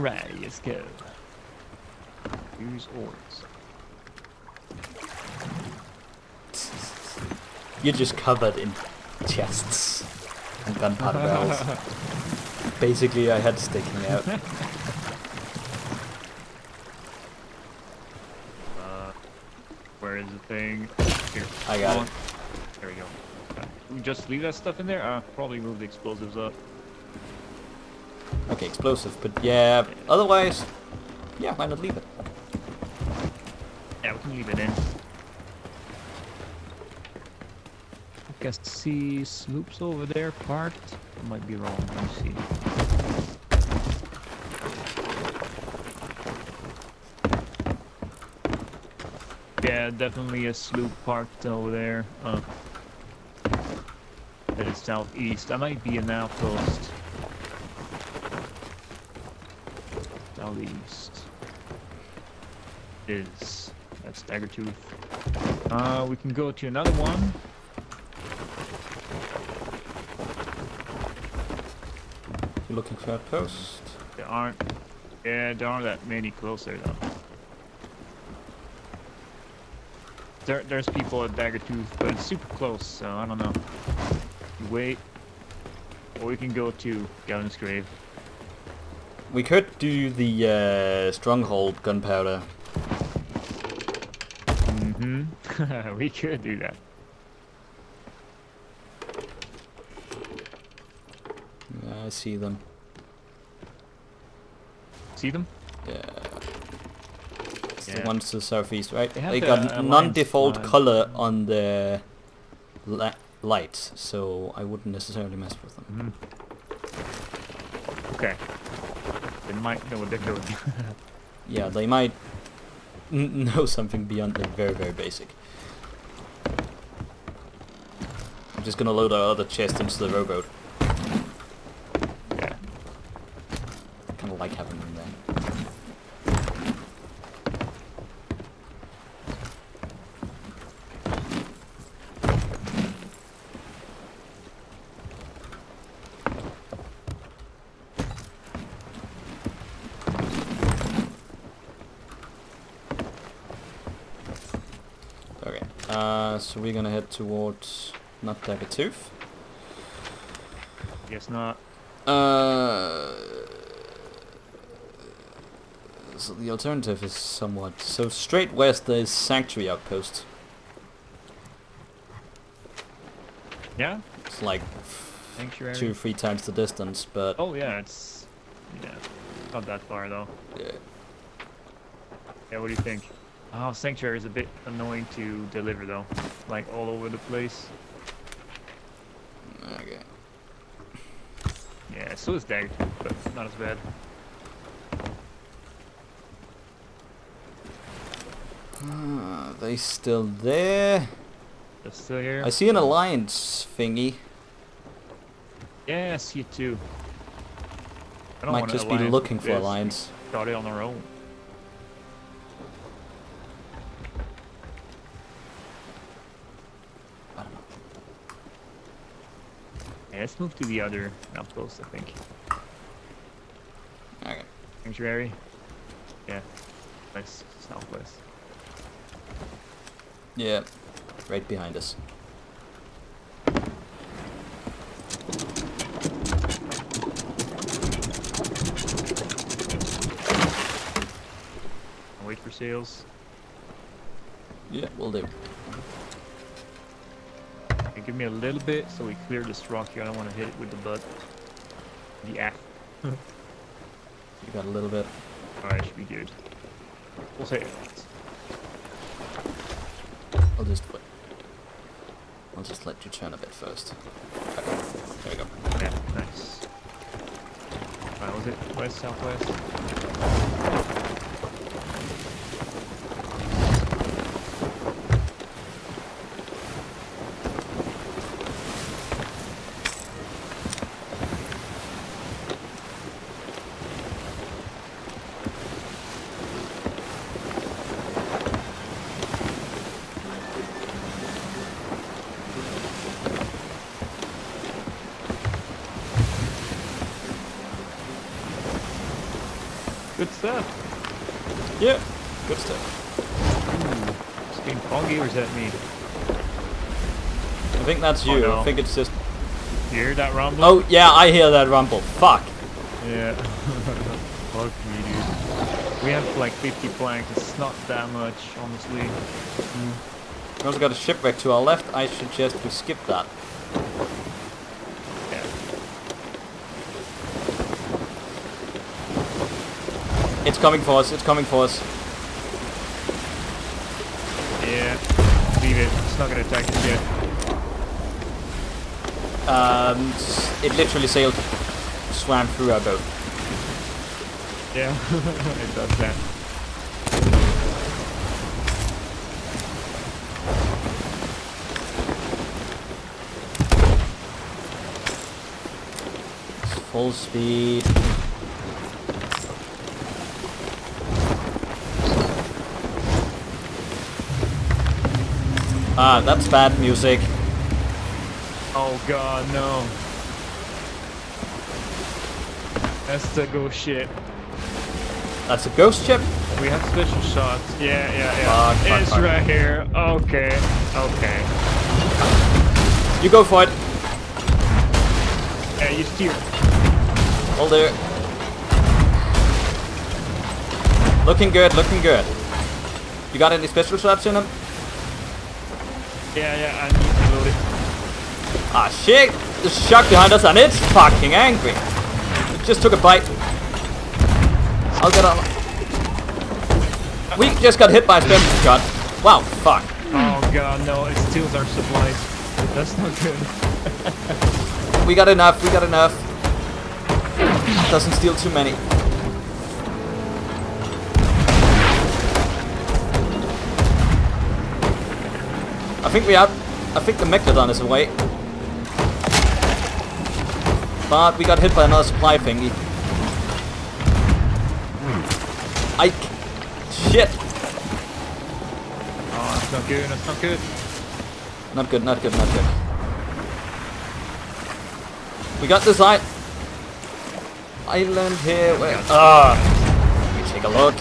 Right, let's go. Use oars. You're just covered in chests and gunpowder barrels. Basically, I had sticking out. Uh, where is the thing? Here. I got Come it. on. There we go. Just leave that stuff in there? Uh, probably move the explosives up. Okay, explosive, but yeah, otherwise, yeah, why not leave it? Yeah, we can leave it in. I guess see sloops over there parked. I might be wrong. Let me see. Yeah, definitely a sloop parked over there. Uh, that is southeast. I might be an outpost. Southeast is that's Daggertooth. Uh, we can go to another one. You're looking for a post? There aren't. Yeah, there aren't that many closer though. There, there's people at Daggertooth, but it's super close, so I don't know. You wait, or we can go to Galleon's Grave. We could do the uh, stronghold gunpowder. Mm-hmm. we could do that. Yeah, I see them. See them? Yeah. It's the Yeah. ones to the southeast, right? They They, the got non-default color on the li lights, so I wouldn't necessarily mess with them. Mm-hmm. Okay. They might know. Yeah, they might know something beyond the very, very basic. I'm just gonna load our other chest into the rowboat. yeah. Kinda like having them there. Okay, uh, so we're gonna head towards not Daggertooth. Guess not. Uh, so the alternative is somewhat so straight west there is Sanctuary Outpost. Yeah? It's like Sanctuary? two, three times the distance, but Oh yeah, it's yeah, not that far though. yeah. Yeah, what do you think? Oh, Sanctuary is a bit annoying to deliver though, like all over the place. Okay. Yeah, so is Dagger, but not as bad. Ah, they still there? They're still here. I see an alliance thingy. Yeah, I see it too. I don't Might just be looking for alliance. Got it on our own. I don't know. Yeah, let's move to the other outpost, I think. Okay. Sanctuary. Yeah, nice southwest. Yeah, right behind us. I'll wait for sales. Yeah, we'll do. Give me a little bit so we clear this rock here. I don't want to hit it with the butt. The axe. You got a little bit. Alright, should be good. We'll say it. I'll just wait. I'll just let you turn a bit first. Okay, there we go. Yeah, nice. Was it west, southwest? Good stuff. Yeah, good stuff. It's getting foggy, or is that me? I think that's Oh, you. no. I think it's just. You hear that rumble? Oh yeah, I hear that rumble. Fuck. Yeah. Fuck me, dude. We have like 50 planks. It's not that much, honestly. Hmm. We also got a shipwreck to our left. I suggest we skip that. Yeah. It's coming for us. It's coming for us. Um, it literally sailed, swam through our boat. Yeah. it does that. It's full speed. Ah, that's bad music. Oh god, no. That's the ghost ship. That's a ghost ship. We have special shots. Yeah, yeah, yeah. Ah, fuck, fuck, it's fuck. right here. Okay. Okay. You go for it. Yeah, you steer. Hold there. Looking good, looking good. You got any special shots in them? Yeah, yeah, I Ah shit! A shark behind us and it's fucking angry. It just took a bite. I'll get on. We just got hit by a special shot. Wow, fuck. Oh god, no, it steals our supplies. That's not good. We got enough, we got enough. Doesn't steal too many. I think we out. I think the Megalodon is away. But we got hit by another supply thingy. I. Shit! Oh, that's not good, that's not good. Not good, not good, not good. We got this i- island here. Where? Ah, let me take a look.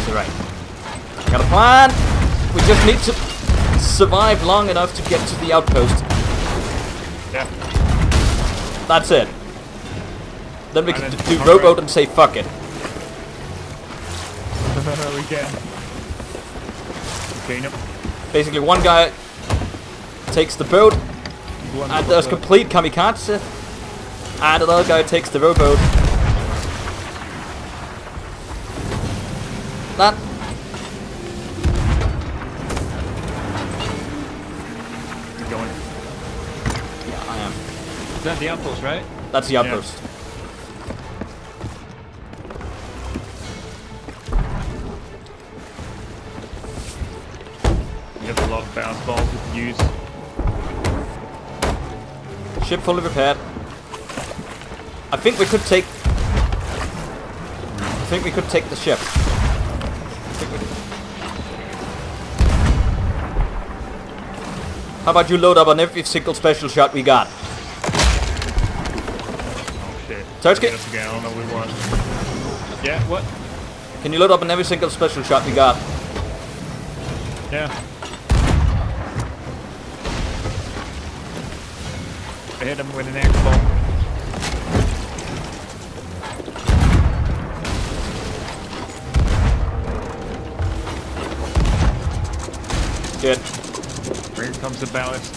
It's right. Got a plan. We just need to survive long enough to get to the outpost. That's it. Then we can do rowboat and say fuck it. we can. Okay, nope. Basically, one guy takes the boat and does complete kamikaze, and another guy takes the rowboat. That's the Yeah. outpost. We have a lot of we can use. Ship fully repaired. I think we could take. I think we could take the ship. I think we could- How about you load up on every single special shot we got? Shit. Search Get kit. us again, I don't know we won. Yeah, what? Can you load up on every single special shot you got? Yeah. I hit him with an air ball. Good. Here comes the ballast.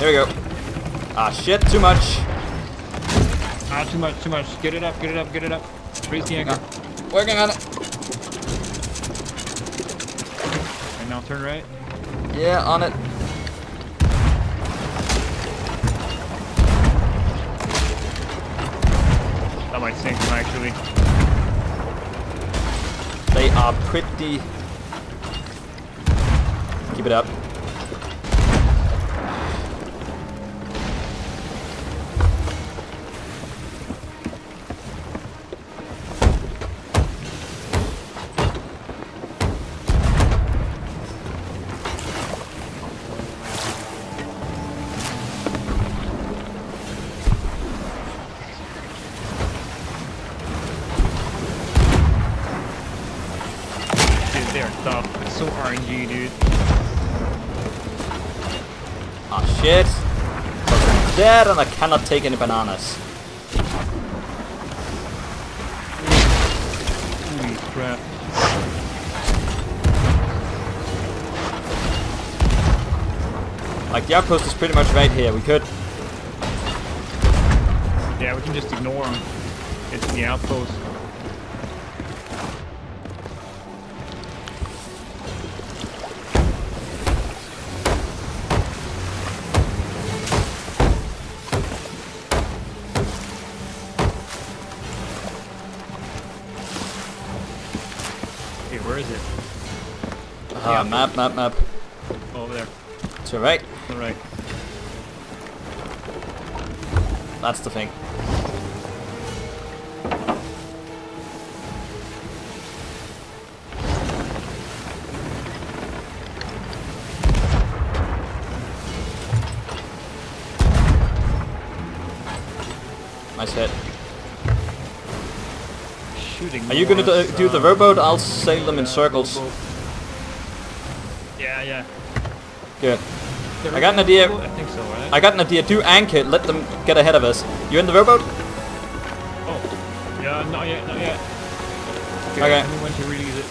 There we go. Ah shit, too much. Ah, too much, too much. Get it up, get it up, get it up. Raise the anchor. Working on it. And now turn right. Yeah, on it. That might sink them actually. They are pretty. Keep it up. And I cannot take any bananas. Holy crap. Like the outpost is pretty much right here. We could... Yeah, we can just ignore them. It's the outpost. Okay, where is it? Ah, map, map, map. Over there. To right. Alright. That's the thing. Are you gonna do, do the rowboat? I'll sail them in circles. Yeah, yeah. Good. I got an idea. I think so, right? I got an idea. Do anchor. Let them get ahead of us. You in the rowboat? Oh. Yeah, not yet, not yet. Okay. me when to release it.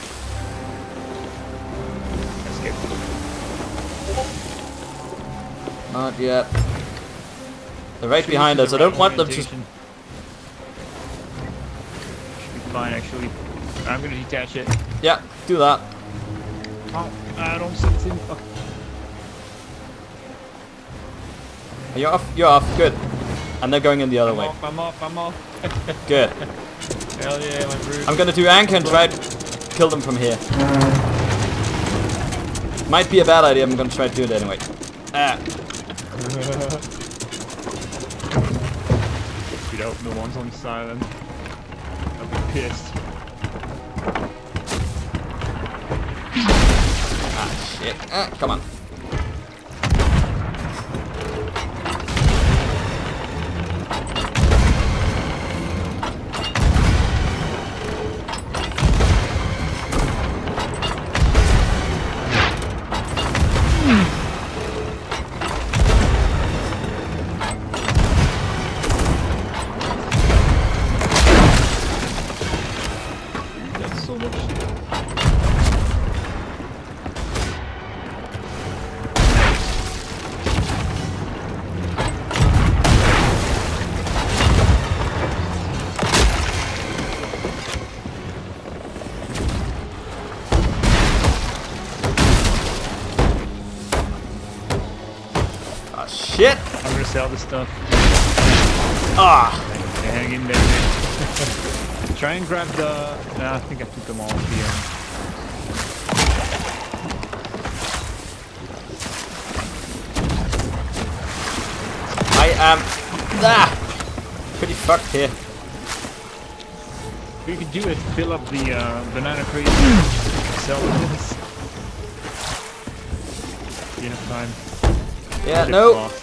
Escape. Not yet. They're right behind us. I don't want them to. I'm gonna detach it. Yeah, do that. Oh, I don't see it. Oh. Are you off? You're off. Good. And they're going in the other I'm way. off, I'm off, I'm off. Good. Hell yeah, my brute. I'm gonna do anchor and try to kill them from here. Might be a bad idea. I'm gonna try to do it anyway. Ah. I hope no one's on silent. I'll be pissed. Shit. Ah, come on. I'm gonna sell this stuff. Ah. Hang in there, man. Try and grab the... Nah, I think I took them all here. I am. Ah. Pretty fucked here. What you can do is fill up the uh, banana crate sell this. Enough time. Yeah, Ship's no. lost.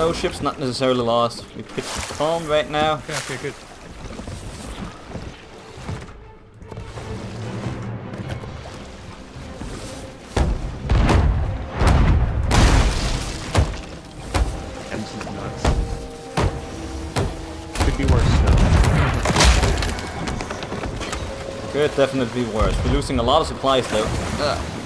No, ship's not necessarily lost. We pitched calm right now. Okay, okay, good. Ems nuts. Could be worse though. Could definitely be worse. We're losing a lot of supplies though. Ah.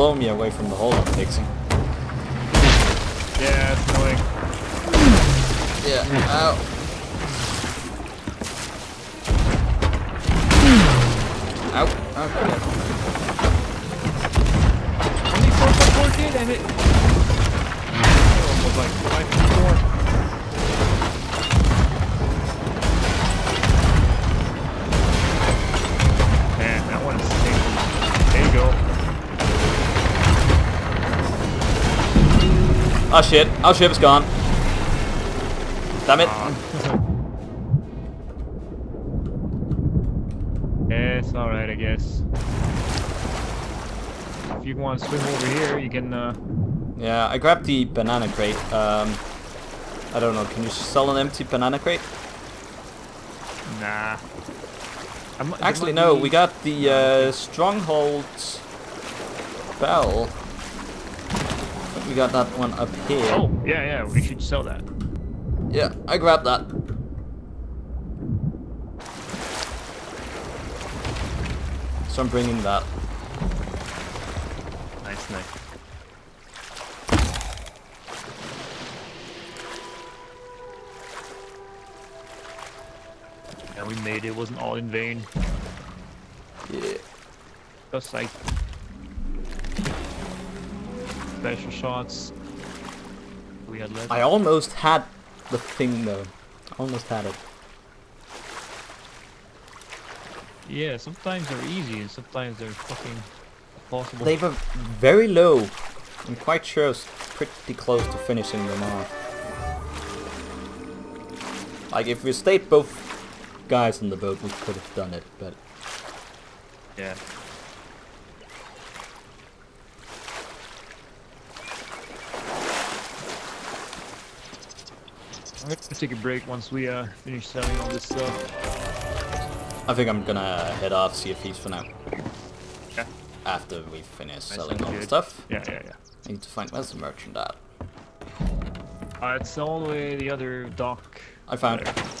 blow me away from the hole I'm fixing. Yeah, it's annoying. Yeah, ow. Shit. Our ship's gone. Damn it. It's alright, I guess. If you want to swim over here, you can, uh... Yeah, I grabbed the banana crate. Um, I don't know. Can you sell an empty banana crate? Nah. I mi- there Actually, no. be- We got the uh, stronghold bell. We got that one up here. Oh, yeah, yeah, we should sell that. Yeah, I grabbed that. So I'm bringing that. Nice, nice. Yeah, we made it. It wasn't all in vain. Yeah. Just like special shots we had left. I almost had the thing though. Almost had it. Yeah, sometimes they're easy and sometimes they're fucking impossible. They were very low. I'm quite sure I was pretty close to finishing them off. Like if we stayed both guys in the boat, we could have done it, but Yeah. Gonna take a break once we uh finish selling all this stuff. I think I'm gonna head off Sea of Thieves for now. Yeah. After we finish That selling all the stuff. Yeah, yeah, yeah. I need to find where's the merchant at. Uh, it's all the way the other dock. I found there. Okay.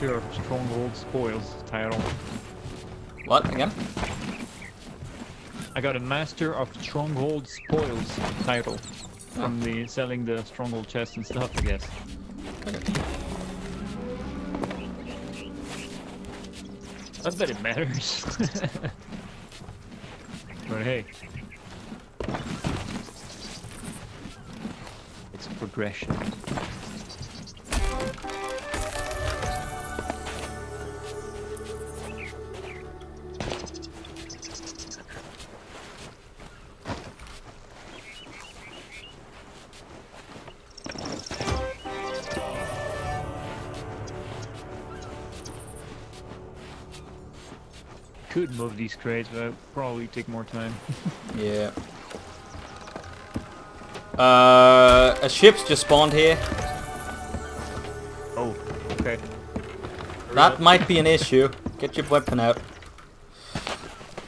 Of Stronghold Spoils title. What again? I got a Master of Stronghold Spoils title from the selling the Stronghold chest and stuff, I guess. Not that it matters. but hey. It's progression. These crates, but it'd probably take more time. Yeah. Uh, a ship's just spawned here. oh, okay. That might be an issue. Get your weapon out.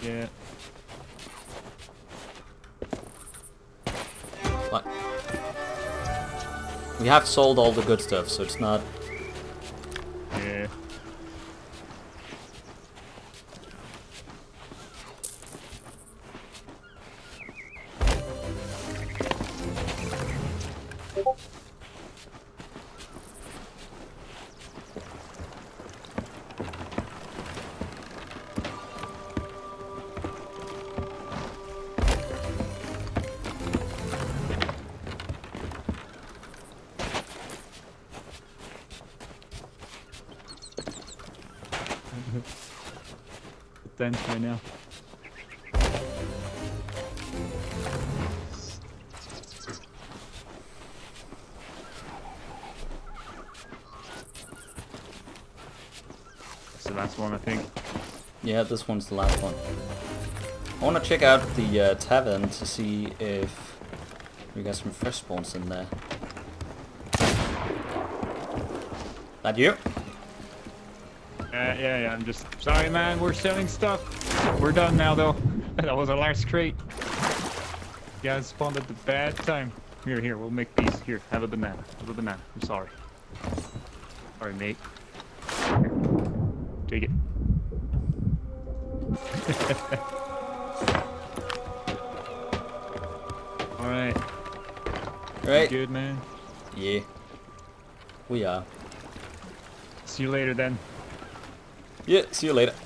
Yeah. What? We have sold all the good stuff, so it's not. This one's the last one. I want to check out the uh, tavern to see if we got some fresh spawns in there. That you? Uh, yeah, yeah, I'm just sorry, man. We're selling stuff. We're done now, though. that was our last crate. You guys spawned at the bad time. Here, here, we'll make these. Here, have a banana. Have a banana. I'm sorry. Sorry, mate. Here. Take it. All right. Right? Good, man. Yeah. We are. See you later, then. Yeah, see you later. Bye bye. Peace.